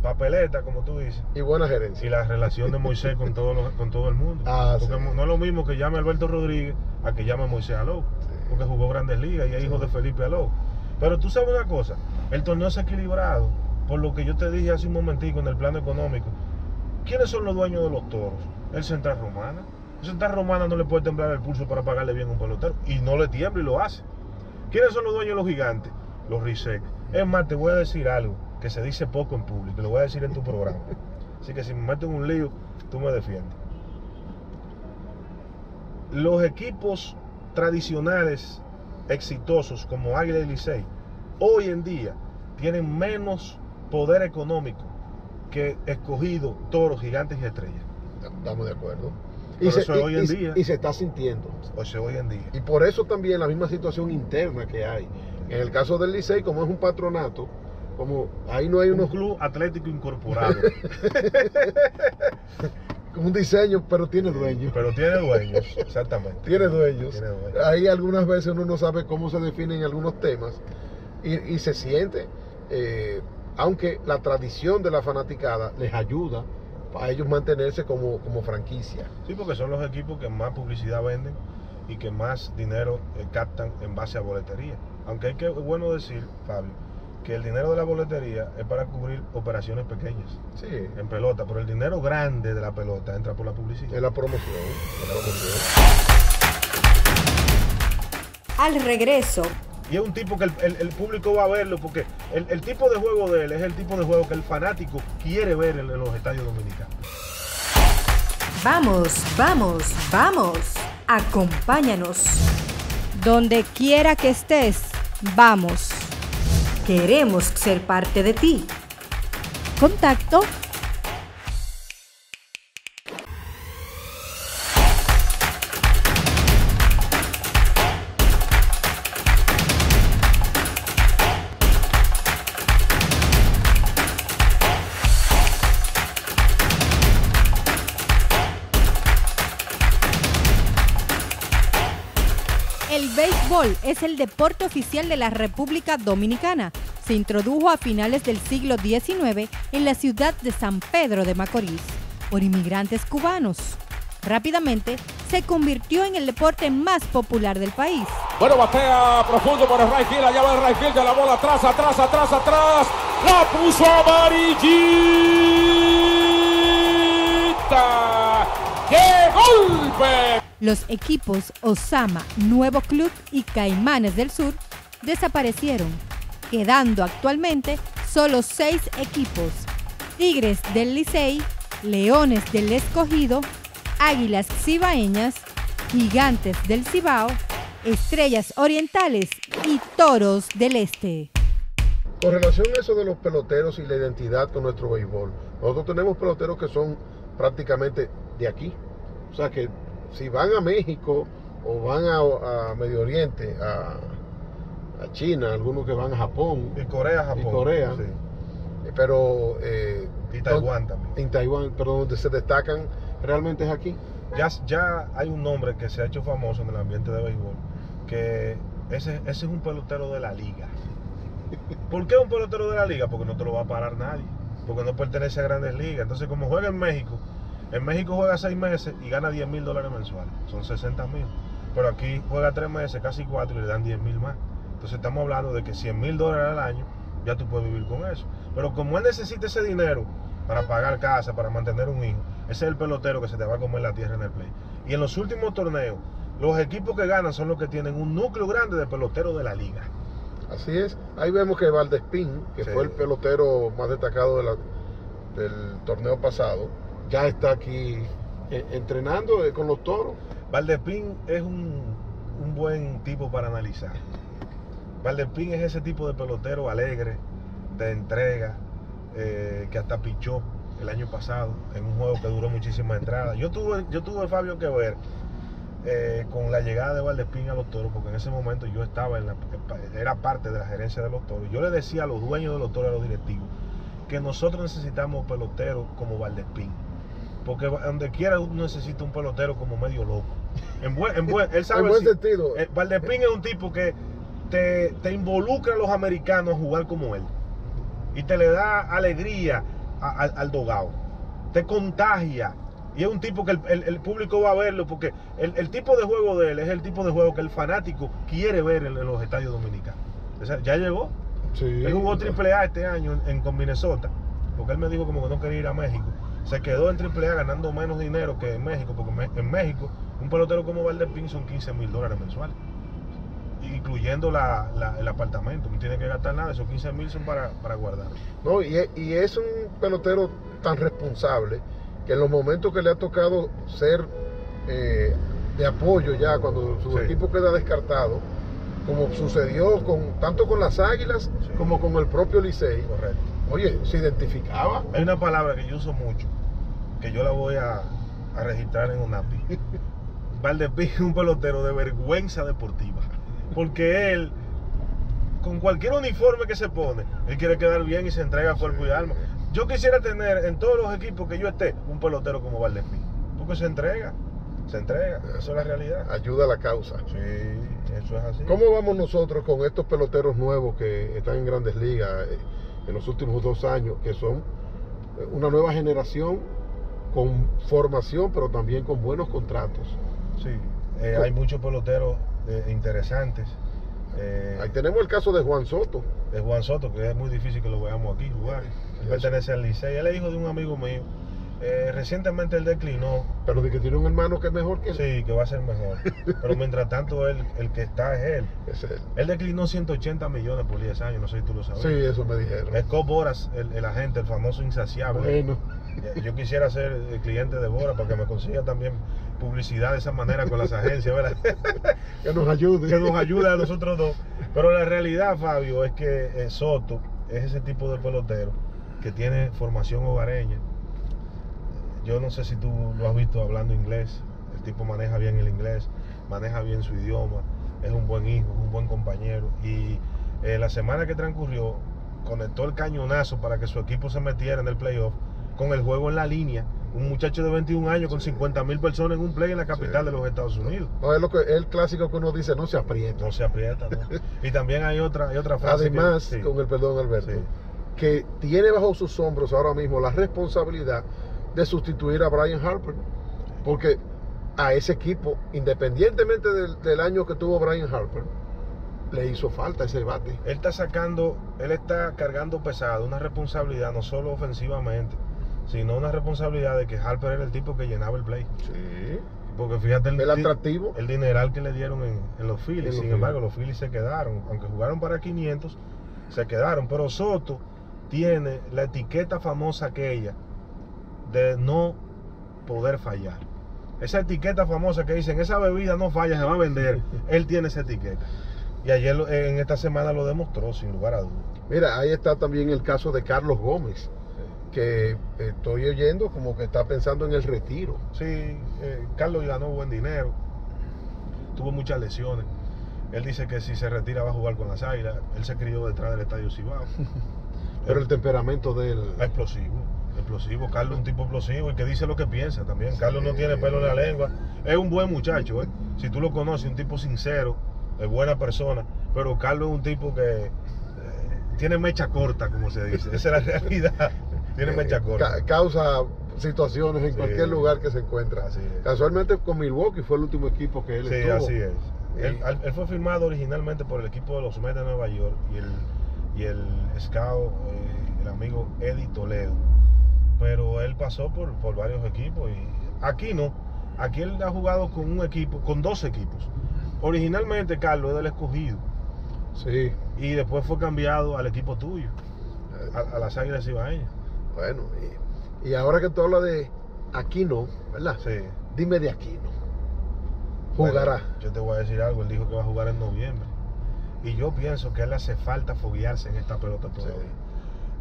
[SPEAKER 3] Papeleta, como tú dices.
[SPEAKER 2] Y buena gerencia.
[SPEAKER 3] Y la relación de Moisés con todo, con todo el mundo.
[SPEAKER 2] Ah,
[SPEAKER 3] Porque no es lo mismo que llame Alberto Rodríguez a que llame Moisés Aló. Porque jugó grandes ligas y es hijo de Felipe Aló. Pero tú sabes una cosa, el torneo es equilibrado, por lo que yo te dije hace un momentico en el plano económico. ¿Quiénes son los dueños de los toros? El Central Romana. El Central Romana no le puede temblar el pulso para pagarle bien a un pelotero. Y no le tiembla y lo hace. ¿Quiénes son los dueños de los gigantes? Los RISEC. Es más, te voy a decir algo que se dice poco en público, lo voy a decir en tu programa. Así que si me meto en un lío, tú me defiendes. Los equipos tradicionales exitosos como Águila y Licey, hoy en día tienen menos poder económico que escogido toros, gigantes y estrellas.
[SPEAKER 2] Estamos de acuerdo.
[SPEAKER 3] Y se, hoy en día.
[SPEAKER 2] y se está sintiendo.
[SPEAKER 3] hoy en día.
[SPEAKER 2] Y por eso también la misma situación interna que hay. En el caso del Licey, como es un patronato, como ahí no hay
[SPEAKER 3] un
[SPEAKER 2] unos...
[SPEAKER 3] club atlético incorporado.
[SPEAKER 2] un diseño, pero tiene dueños.
[SPEAKER 3] Pero tiene dueños, exactamente.
[SPEAKER 2] tiene, dueños. Ahí algunas veces uno no sabe cómo se definen algunos temas y, se siente, eh, aunque la tradición de la fanaticada les ayuda a ellos mantenerse como, como franquicia.
[SPEAKER 3] Sí, porque son los equipos que más publicidad venden y que más dinero eh, captan en base a boletería. Aunque hay que, bueno decir, Fabio, que el dinero de la boletería es para cubrir operaciones pequeñas.
[SPEAKER 2] Sí.
[SPEAKER 3] En pelota, pero el dinero grande de la pelota entra por la publicidad.
[SPEAKER 2] Es la promoción. La promoción.
[SPEAKER 1] Al regreso.
[SPEAKER 3] Y es un tipo que el, público va a verlo porque el, tipo de juego de él es el tipo de juego que el fanático quiere ver en, en los estadios dominicanos.
[SPEAKER 1] Vamos, vamos, vamos. Acompáñanos. Donde quiera que estés, vamos. Queremos ser parte de ti. Contacto es el deporte oficial de la República Dominicana. Se introdujo a finales del siglo XIX en la ciudad de San Pedro de Macorís por inmigrantes cubanos. Rápidamente se convirtió en el deporte más popular del país.
[SPEAKER 4] Bueno, batea profundo por el right field, allá va el right field de la bola atrás, atrás, atrás, atrás. La puso amarillita. ¡Qué golpe!
[SPEAKER 1] Los equipos Osama, Nuevo Club y Caimanes del Sur desaparecieron, quedando actualmente solo seis equipos. Tigres del Licey, Leones del Escogido, Águilas Cibaeñas, Gigantes del Cibao, Estrellas Orientales y Toros del Este.
[SPEAKER 2] Con relación a eso de los peloteros y la identidad con nuestro béisbol, nosotros tenemos peloteros que son prácticamente de aquí. O sea que si van a México o van a, a Medio Oriente, a, a China, algunos que van a Japón,
[SPEAKER 3] Y Corea, Japón.
[SPEAKER 2] Y Corea.
[SPEAKER 3] sí.
[SPEAKER 2] eh, pero eh,
[SPEAKER 3] Y Taiwán también.
[SPEAKER 2] en Taiwán, pero donde se destacan realmente es aquí.
[SPEAKER 3] Ya, ya hay un nombre que se ha hecho famoso en el ambiente de béisbol, que ese, ese es un pelotero de la liga. ¿Por qué un pelotero de la liga? Porque no te lo va a parar nadie, porque no pertenece a grandes ligas. Entonces, como juega en México, en México juega seis meses y gana 10 mil dólares mensuales, son 60 mil. Pero aquí juega tres meses, casi cuatro, y le dan 10 mil más. Entonces estamos hablando de que 100 mil dólares al año, ya tú puedes vivir con eso. Pero como él necesita ese dinero para pagar casa, para mantener un hijo, ese es el pelotero que se te va a comer la tierra en el play. Y en los últimos torneos, los equipos que ganan son los que tienen un núcleo grande de peloteros de la liga.
[SPEAKER 2] Así es. Ahí vemos que Valdespín, que
[SPEAKER 3] Sí.
[SPEAKER 2] fue el pelotero más destacado de la- del torneo pasado, ya está aquí eh, entrenando eh, con los toros.
[SPEAKER 3] Valdespín es un, un buen tipo para analizar. Valdespín es ese tipo de pelotero alegre, de entrega, eh, que hasta pichó el año pasado en un juego que duró muchísimas entradas. Yo tuve, yo tuve Fabio que ver con la llegada de Valdespín a los toros, porque en ese momento yo estaba en la, era parte de la gerencia de los toros. Yo le decía a los dueños de los toros, a los directivos, que nosotros necesitamos peloteros como Valdespín. Porque donde quiera uno necesita un pelotero como medio loco. En buen, en buen, él sabe
[SPEAKER 2] En buen
[SPEAKER 3] si-
[SPEAKER 2] sentido.
[SPEAKER 3] eh, Valdespín es un tipo que te, te involucra a los americanos a jugar como él. Y te le da alegría a- al- al dogado. Te contagia. Y es un tipo que el, el- el público va a verlo porque el, el tipo de juego de él es el tipo de juego que el fanático quiere ver en, en los estadios dominicanos. O sea, ya llegó.
[SPEAKER 2] Sí.
[SPEAKER 3] Él jugó triple A este año en, en- con Minnesota, porque él me dijo como que no quería ir a México. Se quedó en triple A ganando menos dinero que en México, porque en México un pelotero como Valdespín son 15 mil dólares mensuales, incluyendo la- la- el apartamento. No tiene que gastar nada, esos 15 mil son para, para guardar.
[SPEAKER 2] No, y, es, y es un pelotero tan responsable que en los momentos que le ha tocado ser eh, de apoyo ya cuando su
[SPEAKER 3] Sí.
[SPEAKER 2] equipo queda descartado, como sucedió con tanto con las Águilas
[SPEAKER 3] Sí.
[SPEAKER 2] como con el propio Licey,
[SPEAKER 3] Correcto.
[SPEAKER 2] Oye, se identificaba.
[SPEAKER 3] Hay una palabra que yo uso mucho, que yo la voy a, a registrar en un API. Valdespín es un pelotero de vergüenza deportiva. Porque él, con cualquier uniforme que se pone, él quiere quedar bien y se entrega a cuerpo y alma. Yo quisiera tener en todos los equipos que yo esté un pelotero como Valdespín. Porque se entrega, se entrega. Eso es la realidad.
[SPEAKER 2] Ayuda a la causa.
[SPEAKER 3] Sí, eso es así.
[SPEAKER 2] ¿Cómo vamos nosotros con estos peloteros nuevos que están en grandes ligas en los últimos dos años, que son eh, una nueva generación con formación, pero también con buenos contratos?
[SPEAKER 3] Sí, eh, hay muchos peloteros eh, interesantes. Eh,
[SPEAKER 2] Ahí tenemos el caso de Juan Soto.
[SPEAKER 3] de Juan Soto, que es muy difícil que lo veamos aquí jugar. Él pertenece al Licey. Él es hijo de un amigo mío. Eh, recientemente él declinó.
[SPEAKER 2] Pero de que tiene un hermano que es mejor que él.
[SPEAKER 3] Sí, que va a ser mejor. Pero mientras tanto, él, el que está es él.
[SPEAKER 2] Es él.
[SPEAKER 3] Él declinó 180 millones por 10 años, no sé si tú lo sabes.
[SPEAKER 2] Sí, eso me dijeron.
[SPEAKER 3] Es Cobb Boras, el, el agente, el famoso insaciable.
[SPEAKER 2] Bueno,
[SPEAKER 3] Yo quisiera ser el cliente de Bora para que me consiga también publicidad de esa manera con las agencias, ¿verdad?
[SPEAKER 2] que nos ayude.
[SPEAKER 3] que nos ayuda a nosotros dos. Pero la realidad, Fabio, es que eh, Soto es ese tipo de pelotero que tiene formación hogareña. Yo no sé si tú lo has visto hablando inglés. El tipo maneja bien el inglés, maneja bien su idioma, es un buen hijo, es un buen compañero. Y eh, la semana que transcurrió, conectó el cañonazo para que su equipo se metiera en el playoff con el juego en la línea. Un muchacho de 21 años con 50 mil personas en un play en la capital
[SPEAKER 2] Sí.
[SPEAKER 3] de los Estados Unidos.
[SPEAKER 2] No, es lo que, es el clásico que uno dice, no se aprieta.
[SPEAKER 3] No se aprieta, ¿no? Y también hay otra, hay otra frase. que-
[SPEAKER 2] Además,
[SPEAKER 3] sí,
[SPEAKER 2] con el perdón Alberto, que tiene bajo sus hombros ahora mismo la responsabilidad de sustituir a Brian Harper. Porque a ese equipo, independientemente del, del año que tuvo Brian Harper, le hizo falta ese bate.
[SPEAKER 3] Él está sacando, él está cargando pesado una responsabilidad, no solo ofensivamente, sino una responsabilidad de que Harper era el tipo que llenaba el play.
[SPEAKER 2] Sí.
[SPEAKER 3] Porque fíjate el,
[SPEAKER 2] El atractivo.
[SPEAKER 3] el dineral que le dieron en, en los Phillies.
[SPEAKER 2] En los
[SPEAKER 3] Sin
[SPEAKER 2] Phillies.
[SPEAKER 3] embargo, los Phillies se quedaron, aunque jugaron para 500, se quedaron. Pero Soto tiene la etiqueta famosa aquella de no poder fallar. Esa etiqueta famosa que dicen, esa bebida no falla, se va a vender. Él tiene esa etiqueta. Y ayer en esta semana lo demostró, sin lugar a dudas.
[SPEAKER 2] Mira, ahí está también el caso de Carlos Gómez, que estoy oyendo como que está pensando en el retiro.
[SPEAKER 3] Sí, eh, Carlos ganó buen dinero, tuvo muchas lesiones. Él dice que si se retira va a jugar con las águilas. Él se crió detrás del estadio Cibao.
[SPEAKER 2] Pero el temperamento de él.
[SPEAKER 3] Explosivo, explosivo. Carlos es un tipo explosivo y que dice lo que piensa también. Carlos no tiene pelo en la lengua. Es un buen muchacho, ¿eh? Si tú lo conoces, un tipo sincero, es buena persona. Pero Carlos es un tipo que eh, tiene mecha corta, como se dice. Esa es la realidad. tiene mecha corta.
[SPEAKER 2] Ca- causa situaciones en
[SPEAKER 3] Sí.
[SPEAKER 2] cualquier lugar que se encuentra.
[SPEAKER 3] Así es.
[SPEAKER 2] Casualmente con Milwaukee fue el último equipo que él
[SPEAKER 3] Sí,
[SPEAKER 2] estuvo.
[SPEAKER 3] así es. Él fue firmado originalmente por el equipo de los Mets de Nueva York y el, y el scout, eh, el amigo Eddie Toledo. Pero él pasó por, por varios equipos y aquí no. Aquí él ha jugado con un equipo, con dos equipos. Originalmente Carlos es del escogido
[SPEAKER 2] Sí.
[SPEAKER 3] y después fue cambiado al equipo tuyo, a, a las Águilas Ibaeñas.
[SPEAKER 2] Bueno, y, y ahora que tú hablas de Aquino, ¿verdad?
[SPEAKER 3] Sí.
[SPEAKER 2] Dime de Aquino. Jugará.
[SPEAKER 3] Bueno, yo te voy a decir algo, él dijo que va a jugar en noviembre. Y yo pienso que a él hace falta foguearse en esta pelota todavía.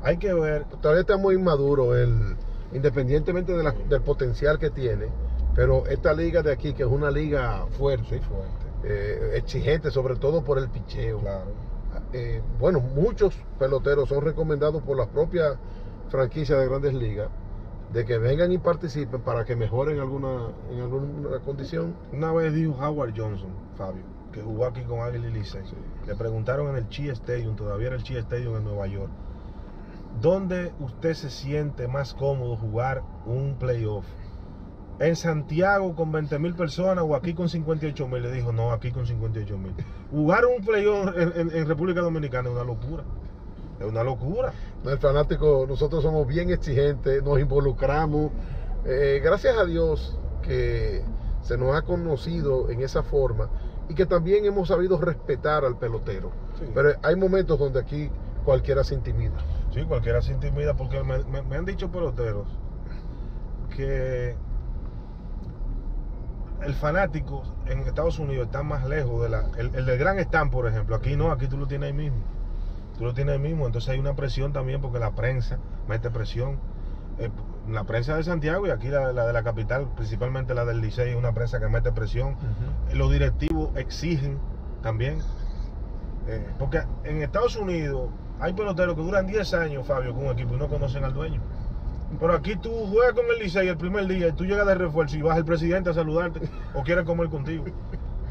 [SPEAKER 3] Hay que ver,
[SPEAKER 2] Todavía está muy inmaduro él, independientemente de la- del potencial que tiene. Pero esta liga de aquí, que es una liga fuerte,
[SPEAKER 3] fuerte,
[SPEAKER 2] eh, exigente, sobre todo por el picheo.
[SPEAKER 3] claro.
[SPEAKER 2] Eh, bueno, muchos peloteros son recomendados por las propias franquicias de grandes ligas de que vengan y participen para que mejoren alguna, en alguna condición.
[SPEAKER 3] Una vez dijo Howard Johnson, Fabio, que jugó aquí con Águila y Licey. Le preguntaron en el Chi Stadium, todavía era el Chi Stadium en Nueva York, ¿dónde usted se siente más cómodo jugar un playoff? ¿En Santiago con 20 mil personas o aquí con 58 mil? Le dijo, no, aquí con 58 mil. Jugar un playoff en, en- en República Dominicana es una locura. Es una locura.
[SPEAKER 2] El fanático, nosotros somos bien exigentes, nos involucramos. Eh, gracias a Dios que se nos ha conocido en esa forma y que también hemos sabido respetar al pelotero.
[SPEAKER 3] Sí.
[SPEAKER 2] Pero hay momentos donde aquí cualquiera se intimida.
[SPEAKER 3] Sí, cualquiera se intimida porque me, me- me han dicho peloteros que el fanático en Estados Unidos está más lejos de la. El, el del Gran Stand, por ejemplo, aquí no, aquí tú lo tienes ahí mismo. Tú lo tienes ahí mismo, entonces hay una presión también porque la prensa mete presión. Eh, la prensa de Santiago y aquí la, la de la capital, principalmente la del Licey, es una prensa que mete presión. Los directivos exigen también. Eh, porque en Estados Unidos hay peloteros que duran 10 años, Fabio, con un equipo y no conocen al dueño. Pero aquí tú juegas con el Licey el primer día y tú llegas de refuerzo y vas el presidente a saludarte o quiere comer contigo.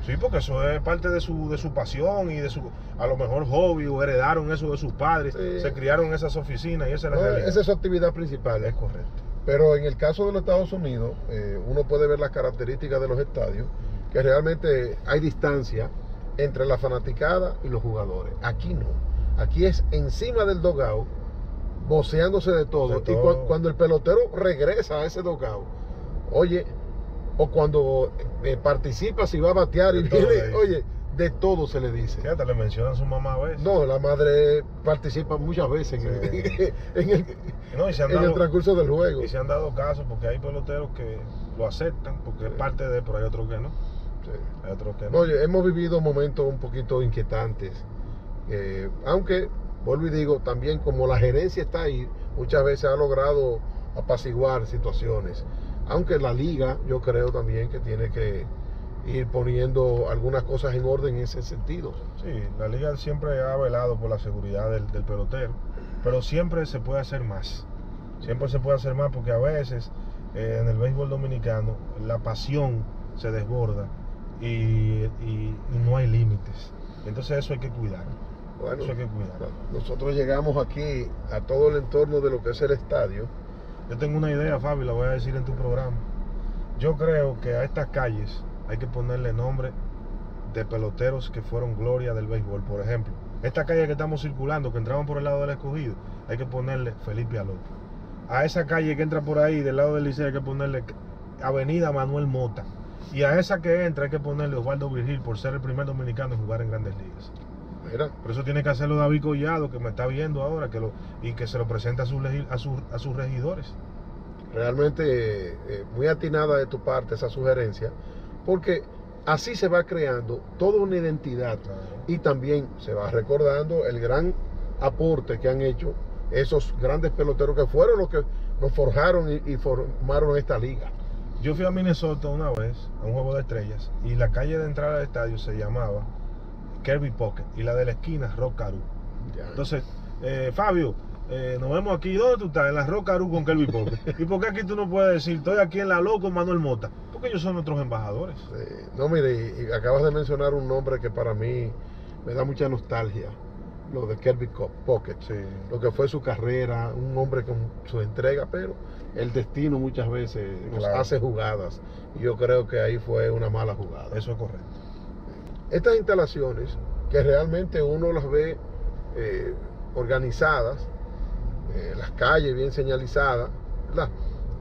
[SPEAKER 3] Sí, porque eso es parte de su, de su pasión y de su, a lo mejor, hobby o heredaron eso de sus padres,
[SPEAKER 2] Sí.
[SPEAKER 3] se criaron en esas oficinas y esa es la
[SPEAKER 2] No,
[SPEAKER 3] realidad.
[SPEAKER 2] esa es su actividad principal.
[SPEAKER 3] Es correcto.
[SPEAKER 2] Pero en el caso de los Estados Unidos, eh, uno puede ver las características de los estadios, que realmente hay distancia entre la fanaticada y los jugadores. Aquí no. Aquí es encima del dogao, voceándose de todo.
[SPEAKER 3] De
[SPEAKER 2] Y cuando el pelotero regresa a ese dogao, oye, o cuando eh, participa, si va a batear y
[SPEAKER 3] De
[SPEAKER 2] viene, oye, de todo se le dice.
[SPEAKER 3] Fíjate, le mencionan a su mamá a veces.
[SPEAKER 2] No, la madre participa muchas veces en, el, en el-
[SPEAKER 3] No, y se han
[SPEAKER 2] en el
[SPEAKER 3] dado-
[SPEAKER 2] transcurso del juego.
[SPEAKER 3] Y se han dado casos porque hay peloteros que lo aceptan porque es parte de, pero hay otros que no.
[SPEAKER 2] Sí.
[SPEAKER 3] Hay otros que no.
[SPEAKER 2] Oye, hemos vivido momentos un poquito inquietantes. Eh, aunque, vuelvo y digo, también como la gerencia está ahí, muchas veces ha logrado apaciguar situaciones. Aunque la liga, yo creo también que tiene que ir poniendo algunas cosas en orden en ese sentido.
[SPEAKER 3] Sí, la liga siempre ha velado por la seguridad del, pelotero, pero siempre se puede hacer más. Siempre se puede hacer más porque a veces eh, en el béisbol dominicano la pasión se desborda y- y no hay límites. Entonces eso hay que cuidar.
[SPEAKER 2] Bueno,
[SPEAKER 3] Eso hay que cuidar.
[SPEAKER 2] nosotros llegamos aquí a todo el entorno de lo que es el estadio.
[SPEAKER 3] Yo tengo una idea, Fabi, la voy a decir en tu programa. Yo creo que a estas calles hay que ponerle nombre de peloteros que fueron gloria del béisbol. Por ejemplo, esta calle que estamos circulando, que entraban por el lado del escogido, hay que ponerle Felipe Aló. A esa calle que entra por ahí, del lado del liceo, hay que ponerle Avenida Manuel Mota. Y a esa que entra hay que ponerle Osvaldo Virgil por ser el primer dominicano en jugar en grandes ligas. Por eso tiene que hacerlo David Collado, que me está viendo ahora, que lo, y que se lo presente a sus, a sus, a sus regidores.
[SPEAKER 2] realmente eh, eh, muy atinada de tu parte esa sugerencia, porque así se va creando toda una identidad y también se va recordando el gran aporte que han hecho esos grandes peloteros que fueron los que nos forjaron y, y formaron esta liga.
[SPEAKER 3] Yo fui a Minnesota una vez a un juego de estrellas y la calle de entrada al estadio se llamaba Kirby Pocket y la de la esquina Rock Caru. Entonces, eh, Fabio, eh, nos vemos aquí. ¿Dónde tú estás? En la Rock Caru con Kirby Pocket. ¿Y por qué aquí tú no puedes decir, estoy aquí en la loco Manuel Mota? Porque ellos son nuestros embajadores.
[SPEAKER 2] Eh, no, mire, y, y acabas de mencionar un nombre que para mí me da mucha nostalgia, lo de Kirby Pocket.
[SPEAKER 3] Sí.
[SPEAKER 2] Lo que fue su carrera, un hombre con su entrega, pero el destino muchas veces nos hace jugadas. Y yo creo que ahí fue una mala jugada.
[SPEAKER 3] Eso es correcto.
[SPEAKER 2] Estas instalaciones, que realmente uno las ve eh, organizadas, eh, las calles bien señalizadas,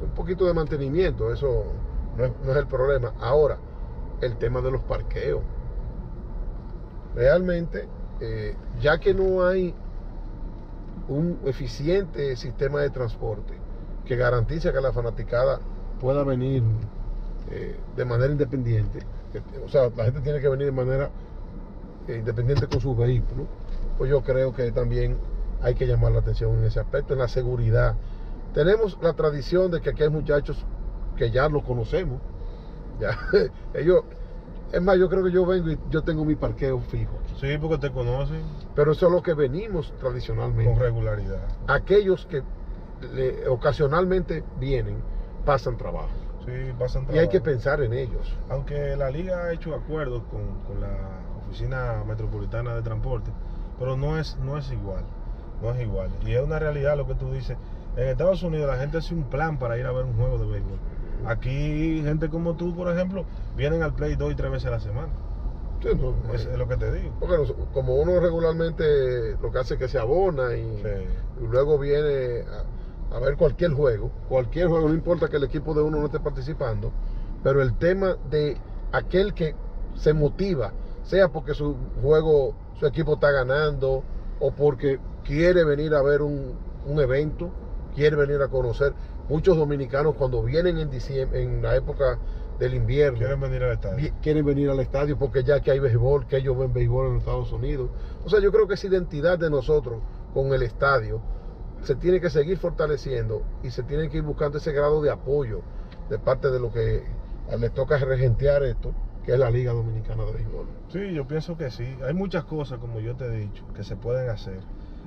[SPEAKER 2] un poquito de mantenimiento, eso no es, el problema. Ahora, el tema de los parqueos. Realmente, eh, ya que no hay un eficiente sistema de transporte que garantice que la fanaticada pueda venir de manera independiente, o sea, la gente tiene que venir de manera eh, independiente con sus vehículos, pues yo creo que también hay que llamar la atención en ese aspecto, en la seguridad. Tenemos la tradición de que aquí hay muchachos que ya los conocemos, ya, ellos, es más, yo creo que yo vengo y yo tengo mi parqueo fijo aquí,
[SPEAKER 3] Sí, porque te conocen
[SPEAKER 2] pero eso es lo que venimos tradicionalmente.
[SPEAKER 3] con regularidad.
[SPEAKER 2] Aquellos que le- ocasionalmente vienen, pasan trabajo.
[SPEAKER 3] Sí,
[SPEAKER 2] Y hay que pensar en ellos.
[SPEAKER 3] Aunque la liga ha hecho acuerdos con, con la Oficina Metropolitana de Transporte, pero no es, no es igual. No es igual. Y es una realidad lo que tú dices. En Estados Unidos la gente hace un plan para ir a ver un juego de béisbol. Aquí, gente como tú, por ejemplo, vienen al play dos y tres veces a la semana.
[SPEAKER 2] Sí, no,
[SPEAKER 3] Es, es lo que te digo.
[SPEAKER 2] Porque como uno regularmente lo que hace es que se abona y,
[SPEAKER 3] Sí.
[SPEAKER 2] y luego viene a, a ver cualquier juego, cualquier juego, no importa que el equipo de uno no esté participando, pero el tema de aquel que se motiva, sea porque su juego, su equipo está ganando o porque quiere venir a ver un, un evento, quiere venir a conocer. Muchos dominicanos cuando vienen en diciembre, en la época del invierno,
[SPEAKER 3] Quieren venir al estadio.
[SPEAKER 2] quieren venir al estadio porque ya que hay béisbol, que ellos ven béisbol en los Estados Unidos. O sea, yo creo que esa identidad de nosotros con el estadio se tiene que seguir fortaleciendo y se tiene que ir buscando ese grado de apoyo de parte de lo que les toca regentear esto, que es la Liga Dominicana de Béisbol.
[SPEAKER 3] Sí, yo pienso que sí. Hay muchas cosas, como yo te he dicho, que se pueden hacer.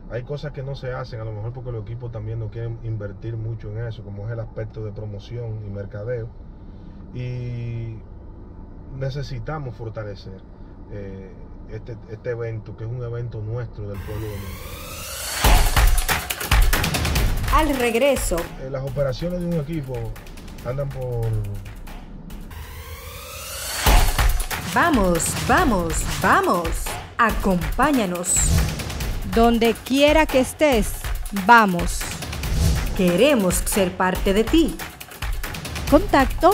[SPEAKER 3] Hay cosas que no se hacen, a lo mejor porque los equipos también no quieren invertir mucho en eso, como es el aspecto de promoción y mercadeo. Y necesitamos fortalecer eh, este, este evento, que es un evento nuestro del pueblo dominicano.
[SPEAKER 1] Al regreso,
[SPEAKER 3] Eh, las operaciones de un equipo andan por
[SPEAKER 1] vamos, vamos, vamos. Acompáñanos. Donde quiera que estés, vamos. Queremos ser parte de ti. Contacto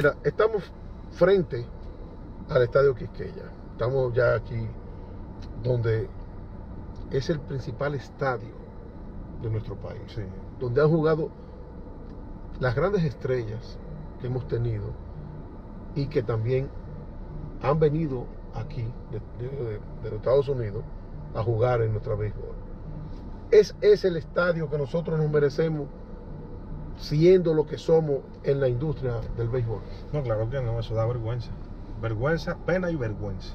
[SPEAKER 2] Mira, estamos frente al Estadio Quisqueya. Estamos ya aquí donde es el principal estadio de nuestro país.
[SPEAKER 3] sí,
[SPEAKER 2] donde han jugado las grandes estrellas que hemos tenido y que también han venido aquí de, de- de los Estados Unidos a jugar en nuestra béisbol. Es, es el estadio que nosotros nos merecemos siendo lo que somos en la industria del béisbol.
[SPEAKER 3] No, claro que no, eso da vergüenza. Vergüenza, pena y vergüenza.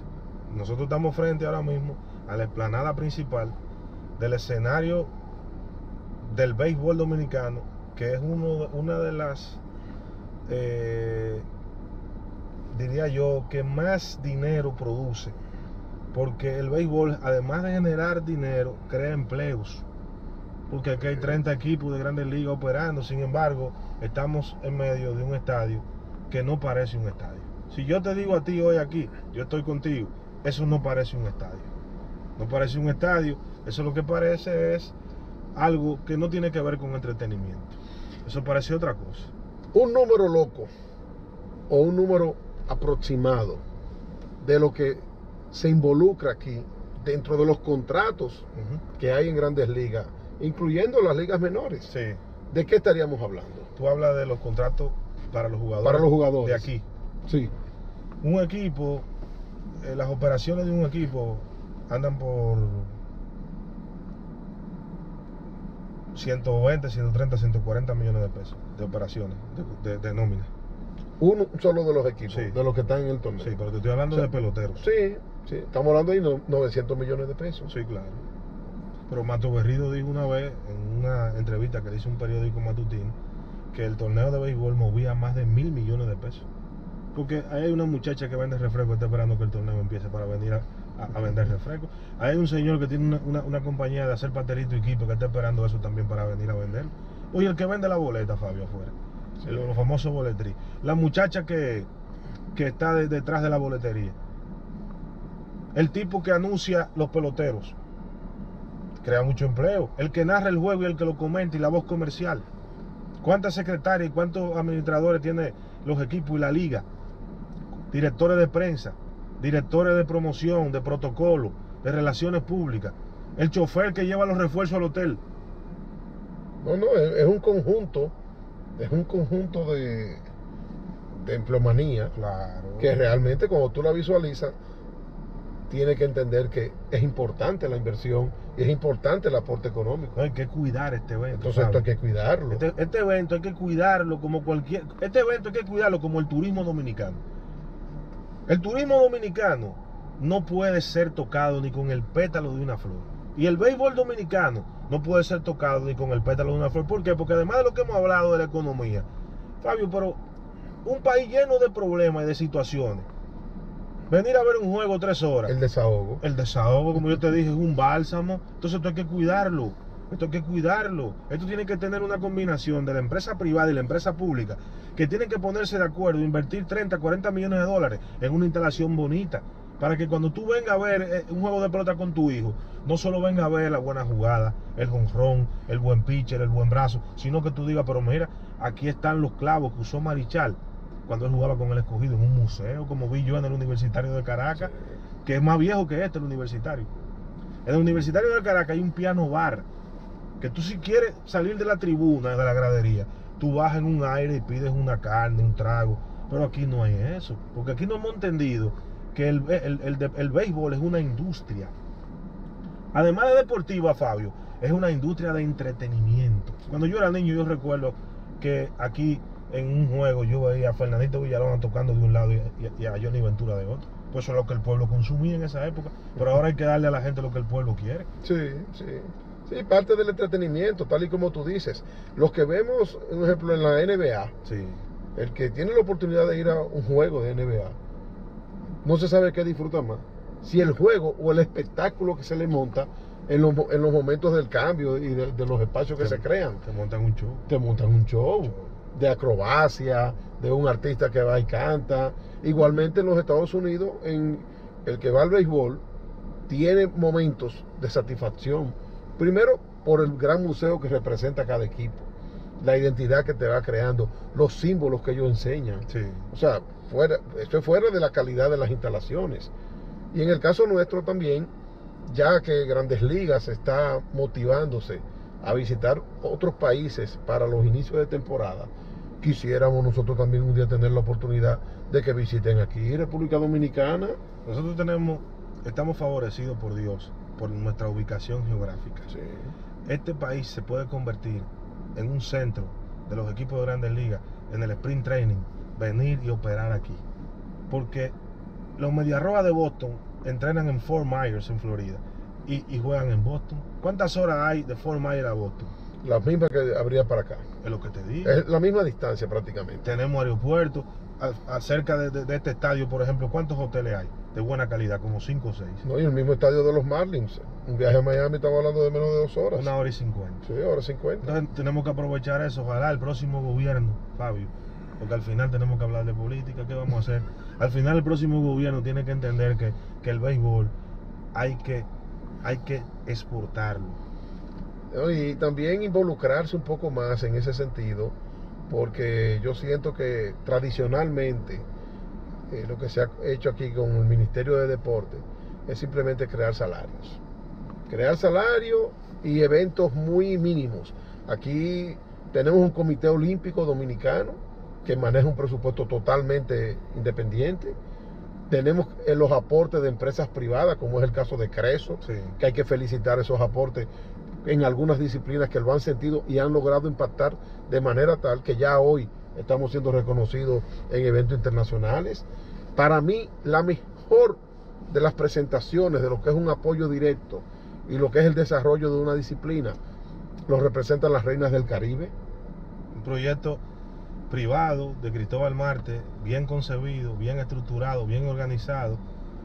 [SPEAKER 3] Nosotros estamos frente ahora mismo a la explanada principal del escenario del béisbol dominicano, que es uno, una de las, eh, diría yo, que más dinero produce. Porque el béisbol, además de generar dinero, crea empleos. Porque aquí hay 30 equipos de grandes ligas operando. Sin embargo, estamos en medio de un estadio que no parece un estadio. Si yo te digo a ti hoy aquí, yo estoy contigo, eso no parece un estadio. No parece un estadio, eso lo que parece es algo que no tiene que ver con entretenimiento. Eso parece otra cosa.
[SPEAKER 2] Un número loco o un número aproximado de lo que se involucra aquí dentro de los contratos que hay en grandes ligas, incluyendo las ligas menores,
[SPEAKER 3] Sí.
[SPEAKER 2] ¿de qué estaríamos hablando?
[SPEAKER 3] Tú hablas de los contratos para los jugadores.
[SPEAKER 2] Para los jugadores.
[SPEAKER 3] De aquí.
[SPEAKER 2] Sí,
[SPEAKER 3] Un equipo, eh, las operaciones de un equipo andan por 120, 130, 140 millones de pesos de operaciones, de, de- de nómina.
[SPEAKER 2] uno solo de los equipos,
[SPEAKER 3] Sí.
[SPEAKER 2] de los que están en el torneo.
[SPEAKER 3] Sí, pero te estoy hablando de peloteros.
[SPEAKER 2] Sí, sí, estamos hablando de no- 900 millones de pesos.
[SPEAKER 3] Sí, claro. Pero Mato Berrido dijo una vez en una entrevista que le hizo un periódico matutino que el torneo de béisbol movía más de mil millones de pesos. Porque ahí hay una muchacha que vende refresco está esperando que el torneo empiece para venir a, a- a vender refresco. Ahí hay un señor que tiene una, una- una compañía de hacer pastelito y equipo que está esperando eso también para venir a vender. Oye, el que vende la boleta, Fabio, afuera.
[SPEAKER 2] Sí.
[SPEAKER 3] El- los famosos boletrí. La muchacha que, que está de- detrás de la boletería. El tipo que anuncia los peloteros. Crea mucho empleo. El que narra el juego y el que lo comenta y la voz comercial. ¿Cuántas secretarias y cuántos administradores tiene los equipos y la liga? Directores de prensa, directores de promoción, de protocolo, de relaciones públicas. El chofer que lleva los refuerzos al hotel.
[SPEAKER 2] No, no, es, un conjunto, es un conjunto de, de empleomanía
[SPEAKER 3] Claro.
[SPEAKER 2] que realmente cuando tú la visualizas, tiene que entender que es importante la inversión y es importante el aporte económico.
[SPEAKER 3] No, hay que cuidar este evento.
[SPEAKER 2] Entonces esto hay que cuidarlo.
[SPEAKER 3] Este, este evento hay que cuidarlo como cualquier. Este evento hay que cuidarlo como el turismo dominicano. El turismo dominicano no puede ser tocado ni con el pétalo de una flor. Y el béisbol dominicano no puede ser tocado ni con el pétalo de una flor. ¿Por qué? Porque además de lo que hemos hablado de la economía, Fabio, pero un país lleno de problemas y de situaciones. Venir a ver un juego tres horas.
[SPEAKER 2] El desahogo.
[SPEAKER 3] El desahogo, como yo te dije, es un bálsamo. Entonces esto hay que cuidarlo. Esto hay que cuidarlo. Esto tiene que tener una combinación de la empresa privada y la empresa pública que tienen que ponerse de acuerdo, invertir 30, 40 millones de dólares en una instalación bonita. Para que cuando tú vengas a ver eh, un juego de pelota con tu hijo, no solo venga a ver la buena jugada, el jonrón, el buen pitcher, el buen brazo, sino que tú digas, pero mira, aquí están los clavos que usó Marichal cuando él jugaba con el escogido en un museo, como vi yo en el Universitario de Caracas, que es más viejo que este, el Universitario. En el Universitario de Caracas hay un piano bar, que tú si quieres salir de la tribuna, de la gradería, tú vas en un aire y pides una carne, un trago, pero aquí no hay eso, porque aquí no hemos entendido que el, el, el, el béisbol es una industria. Además de deportiva, Fabio, es una industria de entretenimiento. Cuando yo era niño, yo recuerdo que aquí en un juego yo veía a Fernandito Villalona tocando de un lado y, y- y a Johnny Ventura de otro. Pues eso es lo que el pueblo consumía en esa época. Pero ahora hay que darle a la gente lo que el pueblo quiere.
[SPEAKER 2] Sí, sí. Sí, parte del entretenimiento, tal y como tú dices. Los que vemos, por ejemplo, en la NBA,
[SPEAKER 3] Sí.
[SPEAKER 2] el que tiene la oportunidad de ir a un juego de NBA, no se sabe qué disfruta más. Si el juego o el espectáculo que se le monta en los, en los momentos del cambio y de, de los espacios que se crean.
[SPEAKER 3] Te montan un show.
[SPEAKER 2] Te montan un show de acrobacia, de un artista que va y canta. Igualmente en los Estados Unidos, en el que va al béisbol, tiene momentos de satisfacción. Primero, por el gran museo que representa cada equipo, la identidad que te va creando, los símbolos que ellos enseñan.
[SPEAKER 3] Sí.
[SPEAKER 2] O sea, fuera, esto es fuera de la calidad de las instalaciones. Y en el caso nuestro también, ya que Grandes Ligas está motivándose a visitar otros países para los inicios de temporada, quisiéramos nosotros también un día tener la oportunidad de que visiten aquí República Dominicana.
[SPEAKER 3] Nosotros tenemos, estamos favorecidos por Dios, por nuestra ubicación geográfica.
[SPEAKER 2] Sí.
[SPEAKER 3] Este país se puede convertir en un centro de los equipos de grandes ligas, en el sprint training, venir y operar aquí. Porque los Mediarrojas de Boston entrenan en Fort Myers, en Florida, y, y juegan en Boston. ¿Cuántas horas hay de Fort Myers a Boston?
[SPEAKER 2] La misma que habría para acá.
[SPEAKER 3] Es lo que te digo.
[SPEAKER 2] Es la misma distancia prácticamente.
[SPEAKER 3] Tenemos aeropuertos. Acerca de, de- de este estadio, por ejemplo, ¿cuántos hoteles hay de buena calidad? Como 5 o 6.
[SPEAKER 2] No, y el mismo estadio de los Marlins. Un viaje a Miami estamos hablando de menos de dos horas.
[SPEAKER 3] Una hora y 50.
[SPEAKER 2] Sí, hora 50.
[SPEAKER 3] Entonces tenemos que aprovechar eso. Ojalá el próximo gobierno, Fabio, porque al final tenemos que hablar de política. ¿Qué vamos a hacer? Al final el próximo gobierno tiene que entender que, que el béisbol hay que, hay que exportarlo.
[SPEAKER 2] ¿No? Y también involucrarse un poco más en ese sentido, porque yo siento que tradicionalmente eh, lo que se ha hecho aquí con el Ministerio de Deporte es simplemente crear salarios. Crear salarios y eventos muy mínimos. Aquí tenemos un comité olímpico dominicano que maneja un presupuesto totalmente independiente. Tenemos eh, los aportes de empresas privadas, como es el caso de Creso,
[SPEAKER 3] Sí.
[SPEAKER 2] que hay que felicitar esos aportes en algunas disciplinas que lo han sentido y han logrado impactar de manera tal que ya hoy estamos siendo reconocidos en eventos internacionales. Para mí, la mejor de las presentaciones de lo que es un apoyo directo y lo que es el desarrollo de una disciplina, lo representan las reinas del Caribe.
[SPEAKER 3] Un proyecto privado de Cristóbal Marte, bien concebido, bien estructurado, bien organizado,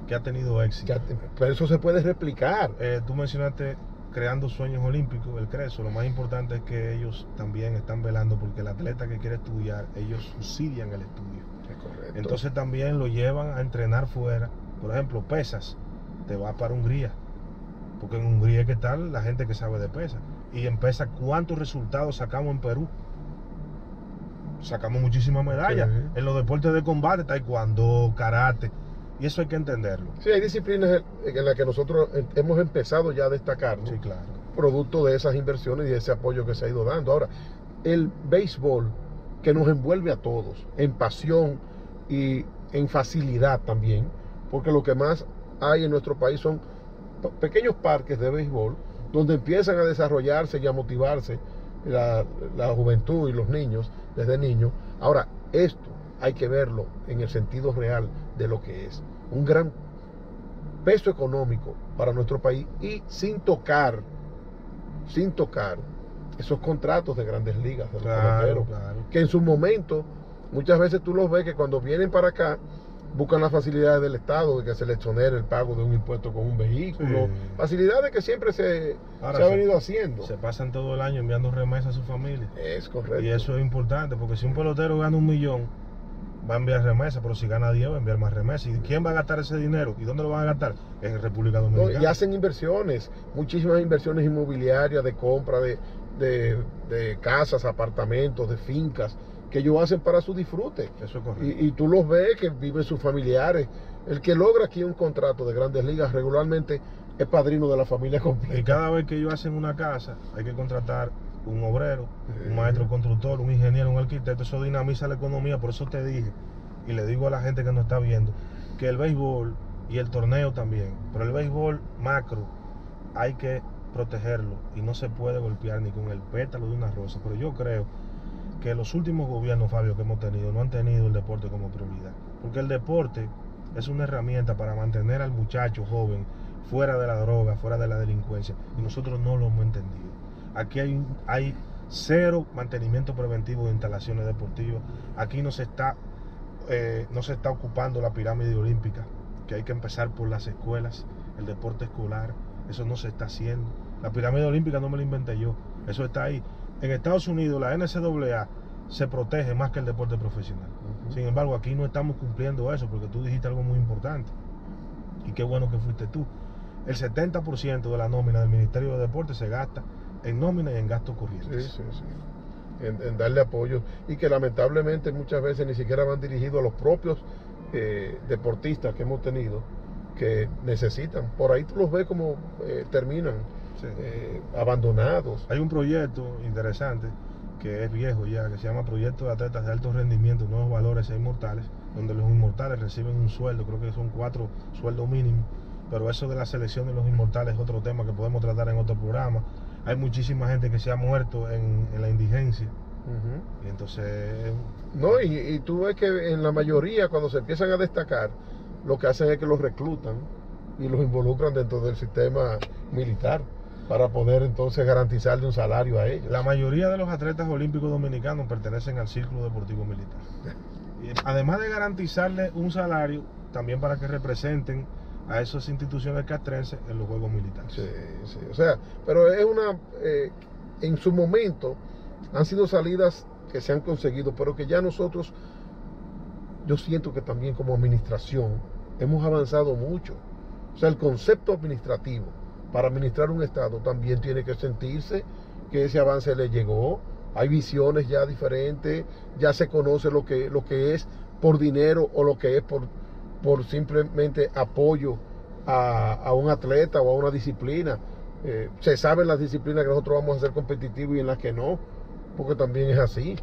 [SPEAKER 3] que ha tenido éxito.
[SPEAKER 2] Pero eso se puede replicar.
[SPEAKER 3] Eh, tú mencionaste creando sueños olímpicos, el CRESO. Lo más importante es que ellos también están velando porque el atleta que quiere estudiar, ellos subsidian el estudio.
[SPEAKER 2] Correcto.
[SPEAKER 3] Entonces también lo llevan a entrenar fuera. Por ejemplo, pesas, te vas para Hungría. Porque en Hungría que tal la gente que sabe de pesas. Y en pesas, ¿cuántos resultados sacamos en Perú? Sacamos muchísimas medallas.
[SPEAKER 2] Sí.
[SPEAKER 3] En los deportes de combate, taekwondo, karate. Y eso hay que entenderlo.
[SPEAKER 2] Sí, hay disciplinas en las que nosotros hemos empezado ya a destacar, ¿no?
[SPEAKER 3] Sí, claro.
[SPEAKER 2] producto de esas inversiones y de ese apoyo que se ha ido dando. Ahora, el béisbol que nos envuelve a todos en pasión y en facilidad también, porque lo que más hay en nuestro país son pe- pequeños parques de béisbol donde empiezan a desarrollarse y a motivarse la, la juventud y los niños desde niños. Ahora, esto hay que verlo en el sentido real de lo que es. Un gran peso económico para nuestro país y sin tocar, sin tocar esos contratos de grandes ligas de los
[SPEAKER 3] Claro,
[SPEAKER 2] peloteros,
[SPEAKER 3] claro.
[SPEAKER 2] que en su momento muchas veces tú los ves que cuando vienen para acá buscan las facilidades del Estado, de que se les exonere el pago de un impuesto con un vehículo,
[SPEAKER 3] Sí.
[SPEAKER 2] facilidades que siempre se,
[SPEAKER 3] Ahora
[SPEAKER 2] se ha venido haciendo.
[SPEAKER 3] Se pasan todo el año enviando remesas a su familia.
[SPEAKER 2] Es correcto.
[SPEAKER 3] Y eso es importante, porque si un pelotero gana un millón, va a enviar remesas, pero si gana 10 va a enviar más remesas. ¿Y quién va a gastar ese dinero? ¿Y dónde lo van a gastar? En República
[SPEAKER 2] No,
[SPEAKER 3] Dominicana.
[SPEAKER 2] y hacen inversiones, muchísimas inversiones inmobiliarias de compra de, de- de casas, apartamentos, de fincas, que ellos hacen para su disfrute.
[SPEAKER 3] Eso es correcto.
[SPEAKER 2] Y, y tú los ves que viven sus familiares. El que logra aquí un contrato de grandes ligas regularmente es padrino de la familia
[SPEAKER 3] Y
[SPEAKER 2] completa.
[SPEAKER 3] cada vez que ellos hacen una casa, hay que contratar un obrero, un maestro constructor, un ingeniero, un arquitecto. Eso dinamiza la economía. Por eso te dije, y le digo a la gente que nos está viendo, que el béisbol y el torneo también, pero el béisbol macro hay que protegerlo y no se puede golpear ni con el pétalo de una rosa. Pero yo creo que los últimos gobiernos, Fabio, que hemos tenido, no han tenido el deporte como prioridad. Porque el deporte es una herramienta para mantener al muchacho joven fuera de la droga, fuera de la delincuencia. Y nosotros no lo hemos entendido. Aquí hay, cero mantenimiento preventivo de instalaciones deportivas. Aquí no se está, eh, no se está ocupando la pirámide olímpica, que hay que empezar por las escuelas, el deporte escolar. Eso no se está haciendo. La pirámide olímpica no me la inventé yo. Eso está ahí. En Estados Unidos la NCAA se protege más que el deporte profesional. Sin embargo, aquí no estamos cumpliendo eso porque tú dijiste algo muy importante. Y qué bueno que fuiste tú. El 70% de la nómina del Ministerio de Deportes se gasta en nómina y en gastos
[SPEAKER 2] Sí,
[SPEAKER 3] corrientes.
[SPEAKER 2] sí, sí. En, en darle apoyo y que lamentablemente muchas veces ni siquiera van dirigidos a los propios eh, deportistas que hemos tenido que necesitan. Por ahí tú los ves como eh, terminan
[SPEAKER 3] Sí.
[SPEAKER 2] eh, abandonados.
[SPEAKER 3] Hay un proyecto interesante que es viejo ya, que se llama Proyecto de Atletas de Alto Rendimiento, Nuevos Valores e Inmortales, donde los inmortales reciben un sueldo, creo que son cuatro sueldos mínimos, pero eso de la selección de los inmortales es otro tema que podemos tratar en otro programa. Hay muchísima gente que se ha muerto en, en la indigencia, y entonces
[SPEAKER 2] No, y, y tú ves que en la mayoría cuando se empiezan a destacar, lo que hacen es que los reclutan y los involucran dentro del sistema militar para poder entonces garantizarle un salario a ellos.
[SPEAKER 3] La mayoría de los atletas olímpicos dominicanos pertenecen al Círculo Deportivo Militar. Además de garantizarle un salario, también para que representen a esas instituciones castrenses en los Juegos Militares.
[SPEAKER 2] Sí, sí, o sea, pero es una, eh, en su momento han sido salidas que se han conseguido, pero que ya nosotros, yo siento que también como administración hemos avanzado mucho. O sea, el concepto administrativo para administrar un Estado también tiene que sentirse que ese avance le llegó. Hay visiones ya diferentes, ya se conoce lo que, lo que es por dinero o lo que es por, por simplemente apoyo a, un atleta o a una disciplina. Eh, se sabe en las disciplinas que nosotros vamos a ser competitivos y en las que no, porque también es así.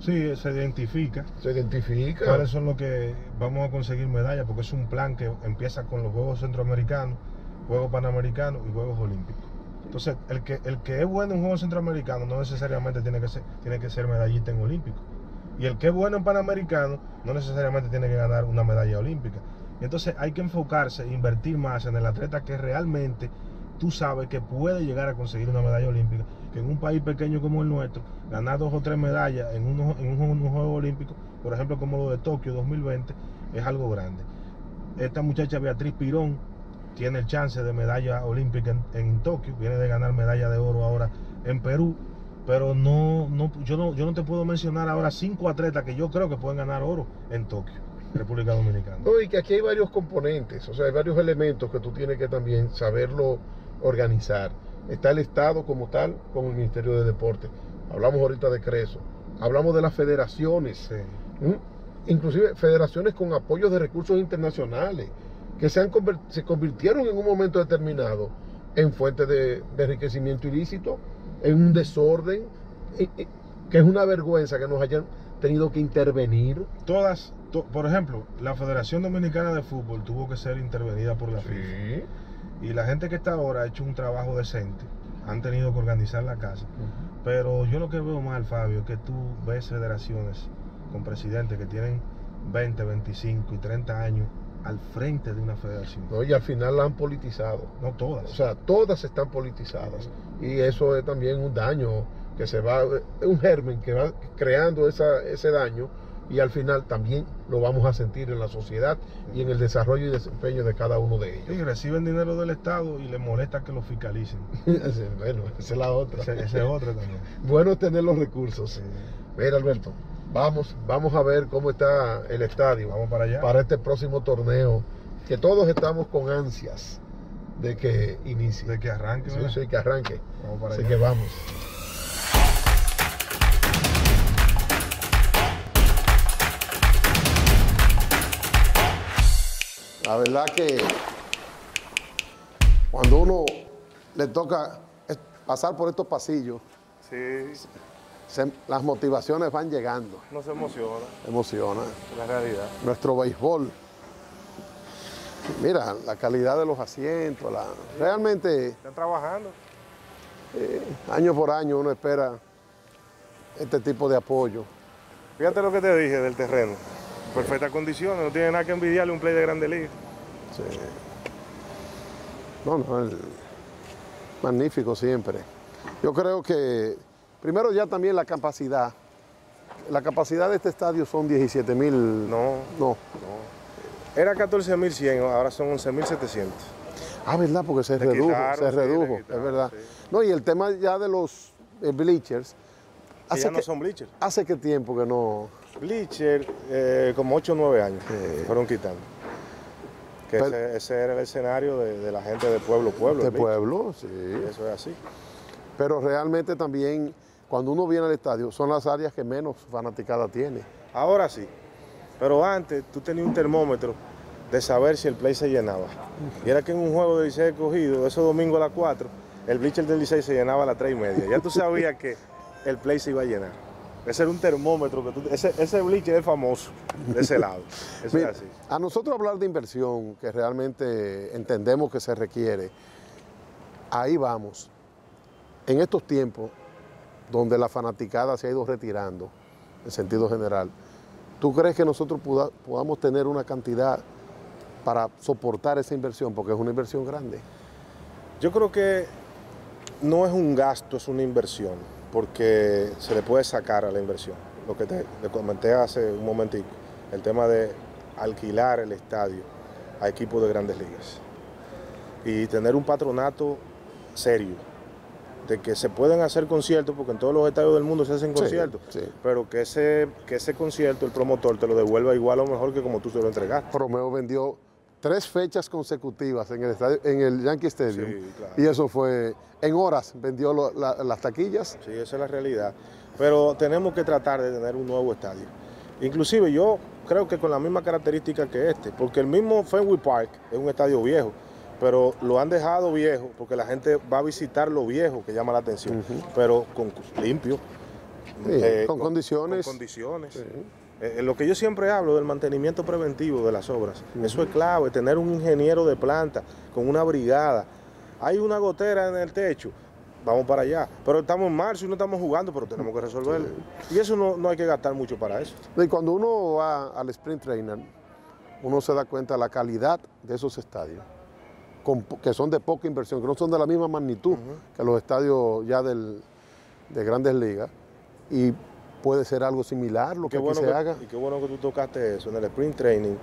[SPEAKER 3] Sí, se identifica.
[SPEAKER 2] Se identifica.
[SPEAKER 3] ¿Cuáles son los que vamos a conseguir medallas? Porque es un plan que empieza con los Juegos Centroamericanos, Juegos Panamericanos y Juegos Olímpicos. Entonces, el que, el que es bueno en Juegos Centroamericanos no necesariamente tiene que ser, tiene que ser medallista en Olímpico. Y el que es bueno en Panamericano no necesariamente tiene que ganar una medalla olímpica. entonces hay que enfocarse, invertir más en el atleta que realmente tú sabes que puede llegar a conseguir una medalla olímpica, que en un país pequeño como el nuestro, ganar dos o tres medallas en, un, en un, juego olímpico, por ejemplo como lo de Tokio 2020, es algo grande. Esta muchacha Beatriz Pirón tiene el chance de medalla olímpica en, Tokio, viene de ganar medalla de oro ahora en Perú, pero no, no, yo no, yo no te puedo mencionar ahora cinco atletas que yo creo que pueden ganar oro en Tokio. República Dominicana.
[SPEAKER 2] No, y que aquí hay varios componentes, o sea, hay varios elementos que tú tienes que también saberlo organizar. Está el Estado como tal con el Ministerio de Deporte. Hablamos ahorita de Creso. Hablamos de las federaciones. Inclusive federaciones con apoyo de recursos internacionales que se, han se convirtieron en un momento determinado en fuentes de, enriquecimiento ilícito, en un desorden, que es una vergüenza que nos hayan tenido que intervenir.
[SPEAKER 3] Todas, por ejemplo, la Federación Dominicana de Fútbol tuvo que ser intervenida por la FIFA. Y la gente que está ahora ha hecho un trabajo decente, han tenido que organizar la casa. Pero yo lo que veo mal, Fabio, es que tú ves federaciones con presidentes que tienen 20, 25 y 30 años al frente de una federación.
[SPEAKER 2] No, y al final la han politizado.
[SPEAKER 3] No todas.
[SPEAKER 2] O sea, todas están politizadas. Y eso es también un daño que se va, es un germen que va creando esa, ese daño y al final también lo vamos a sentir en la sociedad y en el desarrollo y desempeño de cada uno de ellos.
[SPEAKER 3] Sí, reciben dinero del Estado y les molesta que lo fiscalicen.
[SPEAKER 2] bueno, esa es la otra.
[SPEAKER 3] Esa, es otra también.
[SPEAKER 2] bueno tener los recursos. Mira, Alberto, vamos, vamos a ver cómo está el estadio.
[SPEAKER 3] Vamos para allá.
[SPEAKER 2] Para este próximo torneo, que todos estamos con ansias de que inicie.
[SPEAKER 3] De que arranque.
[SPEAKER 2] Sí, sí, que arranque.
[SPEAKER 3] Vamos para
[SPEAKER 2] Así
[SPEAKER 3] allá.
[SPEAKER 2] que vamos. La verdad que cuando uno le toca pasar por estos pasillos, las motivaciones van llegando.
[SPEAKER 3] No se emociona.
[SPEAKER 2] Emociona.
[SPEAKER 3] La realidad.
[SPEAKER 2] Nuestro béisbol. Mira, la calidad de los asientos, la, realmente...
[SPEAKER 3] Están trabajando.
[SPEAKER 2] Eh, año por año uno espera este tipo de apoyo.
[SPEAKER 3] Fíjate lo que te dije del terreno perfectas condiciones, no tiene nada que envidiarle un play de Grande Liga.
[SPEAKER 2] Sí. No, no, magnífico siempre. Yo creo que, primero ya también la capacidad. La capacidad de este estadio son 17 mil.
[SPEAKER 3] No, no. Era 14 mil 100, ahora son 11 mil 700.
[SPEAKER 2] Ah, verdad, porque se redujo, se redujo, es verdad. No, y el tema ya de los eh, bleachers.
[SPEAKER 3] Hace ya no son bleachers.
[SPEAKER 2] ¿Hace qué tiempo que no?
[SPEAKER 3] Bleacher, eh, como 8 o 9 años, fueron quitando. Que ese, era el escenario de, la gente de pueblo, pueblo.
[SPEAKER 2] De pueblo, sí.
[SPEAKER 3] Eso es así.
[SPEAKER 2] Pero realmente también, cuando uno viene al estadio, son las áreas que menos fanaticada tiene.
[SPEAKER 3] Ahora sí. Pero antes tú tenías un termómetro de saber si el play se llenaba. Y era que en un juego de 16 cogido, ese domingo a las 4, el bleacher del 16 se llenaba a las 3 y media. Ya tú sabías que el play se iba a llenar. Ese era un termómetro que tú, ese, ese bleacher es famoso de ese lado. Eso es así.
[SPEAKER 2] A nosotros hablar de inversión que realmente entendemos que se requiere, ahí vamos. En estos tiempos donde la fanaticada se ha ido retirando, en sentido general, ¿tú crees que nosotros podamos tener una cantidad para soportar esa inversión? Porque es una inversión grande.
[SPEAKER 3] Yo creo que no es un gasto, es una inversión porque se le puede sacar a la inversión. Lo que te, comenté hace un momentito, el tema de alquilar el estadio a equipos de grandes ligas y tener un patronato serio de que se pueden hacer conciertos, porque en todos los estadios del mundo se hacen conciertos, pero que ese, que ese concierto el promotor te lo devuelva igual o mejor que como tú se lo entregaste.
[SPEAKER 2] Romeo vendió tres fechas consecutivas en el, en el Yankee Stadium. Y eso fue, en horas vendió las taquillas.
[SPEAKER 3] Sí, esa es la realidad. Pero tenemos que tratar de tener un nuevo estadio. Inclusive yo creo que con la misma característica que este, porque el mismo Fenway Park es un estadio viejo, pero lo han dejado viejo porque la gente va a visitar lo viejo que llama la atención, pero con limpio.
[SPEAKER 2] Eh, con, condiciones.
[SPEAKER 3] Con condiciones. Eh, lo que yo siempre hablo del mantenimiento preventivo de las obras, eso es clave, tener un ingeniero de planta con una brigada. Hay una gotera en el techo, vamos para allá. Pero estamos en marzo y no estamos jugando, pero tenemos que resolverlo. Y eso no, hay que gastar mucho para eso.
[SPEAKER 2] Y cuando uno va al sprint trainer, uno se da cuenta de la calidad de esos estadios, que son de poca inversión, que no son de la misma magnitud que los estadios ya del, de grandes ligas. Y puede ser algo similar lo que aquí se haga.
[SPEAKER 3] Y qué bueno que tú tocaste eso en el sprint training.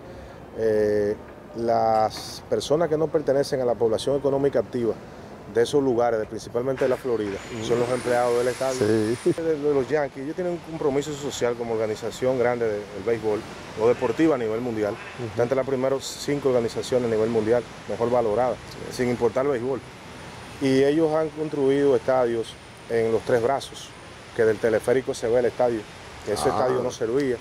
[SPEAKER 3] Eh, las personas que no pertenecen a la población económica activa de esos lugares, principalmente de la Florida, son los empleados del estadio. De, los Yankees, ellos tienen un compromiso social como organización grande del béisbol o deportiva a nivel mundial. Uh entre las primeras cinco organizaciones a nivel mundial mejor valoradas, sin importar el béisbol. Y ellos han construido estadios en los tres brazos, que del teleférico se ve el estadio, que ese ah. estadio no servía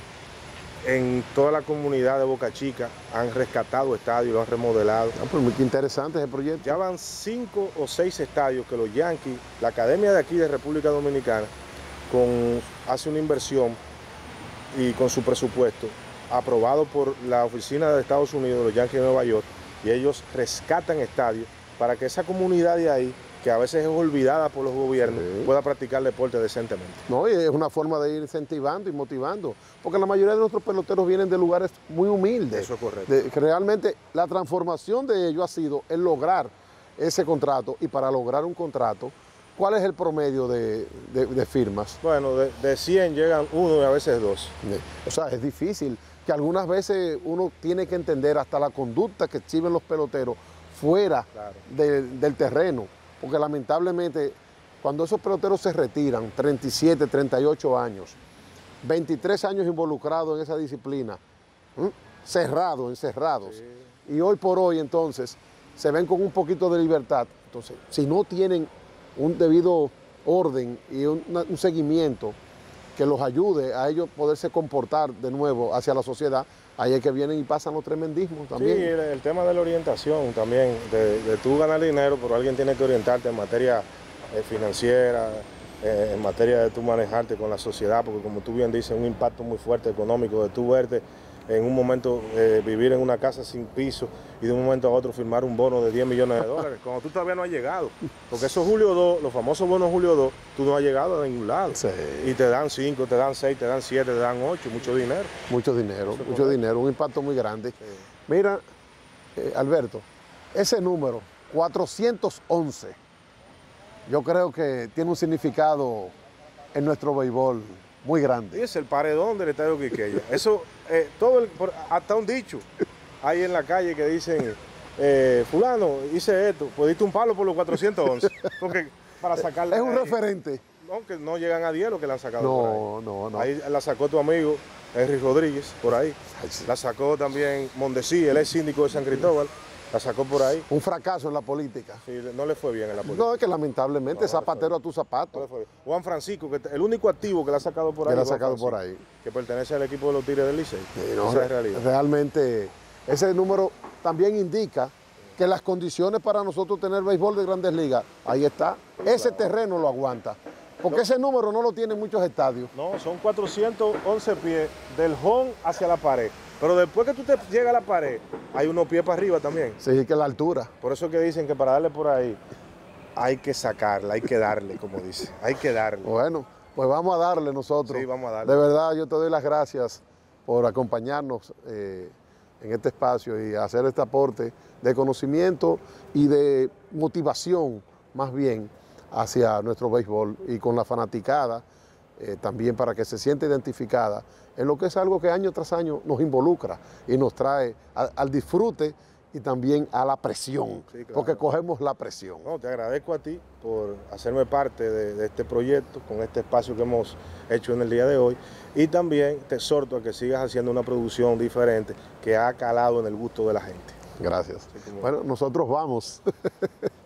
[SPEAKER 3] en toda la comunidad de Boca Chica han rescatado estadios, lo han remodelado.
[SPEAKER 2] Ah, pues muy interesante ese proyecto.
[SPEAKER 3] Ya van cinco o seis estadios que los Yankees, la academia de aquí de República Dominicana, con, hace una inversión y con su presupuesto aprobado por la oficina de Estados Unidos, los Yankees de Nueva York, y ellos rescatan estadios para que esa comunidad de ahí que a veces es olvidada por los gobiernos, pueda practicar deporte decentemente.
[SPEAKER 2] No, y es una forma de ir incentivando y motivando, porque la mayoría de nuestros peloteros vienen de lugares muy humildes.
[SPEAKER 3] Eso es correcto.
[SPEAKER 2] que realmente la transformación de ellos ha sido el lograr ese contrato, y para lograr un contrato, ¿cuál es el promedio de, firmas?
[SPEAKER 3] Bueno, de, 100 llegan uno y a veces dos.
[SPEAKER 2] O sea, es difícil, que algunas veces uno tiene que entender hasta la conducta que exhiben los peloteros fuera del terreno porque lamentablemente cuando esos peloteros se retiran, 37, 38 años, 23 años involucrados en esa disciplina, cerrados, encerrados, y hoy por hoy entonces se ven con un poquito de libertad, entonces si no tienen un debido orden y un, seguimiento que los ayude a ellos poderse comportar de nuevo hacia la sociedad, ahí es que vienen y pasan los tremendismos también.
[SPEAKER 3] Sí, el, tema de la orientación también, de, tú ganar dinero, pero alguien tiene que orientarte en materia eh, financiera, eh, en materia de tú manejarte con la sociedad, porque como tú bien dices, un impacto muy fuerte económico de tú verte en un momento eh, vivir en una casa sin piso y de un momento a otro firmar un bono de 10 millones de dólares, cuando tú todavía no has llegado. Porque esos Julio 2, los famosos bonos Julio 2, tú no has llegado a ningún lado. Y te dan 5, te dan 6, te dan 7, te dan 8, mucho dinero.
[SPEAKER 2] Mucho dinero, mucho dinero, un impacto muy grande. Mira, eh, Alberto, ese número, 411, yo creo que tiene un significado en nuestro béisbol muy grande.
[SPEAKER 3] es el paredón del Estadio Quiqueya. Eso, eh, todo el, hasta un dicho hay en la calle que dicen, eh, fulano, hice esto, pues diste un palo por los 411. Porque para sacarla...
[SPEAKER 2] Es un referente.
[SPEAKER 3] No, que no llegan a 10 lo que la han sacado
[SPEAKER 2] no,
[SPEAKER 3] por
[SPEAKER 2] ahí. No, no,
[SPEAKER 3] Ahí la sacó tu amigo, Henry Rodríguez, por ahí. La sacó también Mondesí, el ex síndico de San Cristóbal. La sacó por ahí.
[SPEAKER 2] Un fracaso en la política.
[SPEAKER 3] Sí, no le fue bien en la política.
[SPEAKER 2] No, es que lamentablemente zapatero a tu zapato.
[SPEAKER 3] Juan Francisco, que el único activo que la ha sacado por ahí.
[SPEAKER 2] Que la ha sacado por ahí.
[SPEAKER 3] Que pertenece al equipo de los Tigres del Licey. Esa es realidad.
[SPEAKER 2] Realmente, ese número también indica que las condiciones para nosotros tener béisbol de grandes ligas, ahí está. Ese terreno lo aguanta. Porque ese número no lo tienen muchos estadios.
[SPEAKER 3] No, son 411 pies del home hacia la pared. Pero después que tú te llegas a la pared, hay unos pies para arriba también.
[SPEAKER 2] Sí, que la altura.
[SPEAKER 3] Por eso que dicen que para darle por ahí hay que sacarla, hay que darle, como dice. Hay que darle.
[SPEAKER 2] Bueno, pues vamos a darle nosotros.
[SPEAKER 3] Sí, vamos a darle.
[SPEAKER 2] De verdad, yo te doy las gracias por acompañarnos eh, en este espacio y hacer este aporte de conocimiento y de motivación, más bien, hacia nuestro béisbol y con la fanaticada eh, también para que se sienta identificada en lo que es algo que año tras año nos involucra y nos trae al disfrute y también a la presión, porque cogemos la presión.
[SPEAKER 3] No, te agradezco a ti por hacerme parte de, este proyecto, con este espacio que hemos hecho en el día de hoy, y también te exhorto a que sigas haciendo una producción diferente que ha calado en el gusto de la gente.
[SPEAKER 2] Gracias. Bueno, nosotros vamos.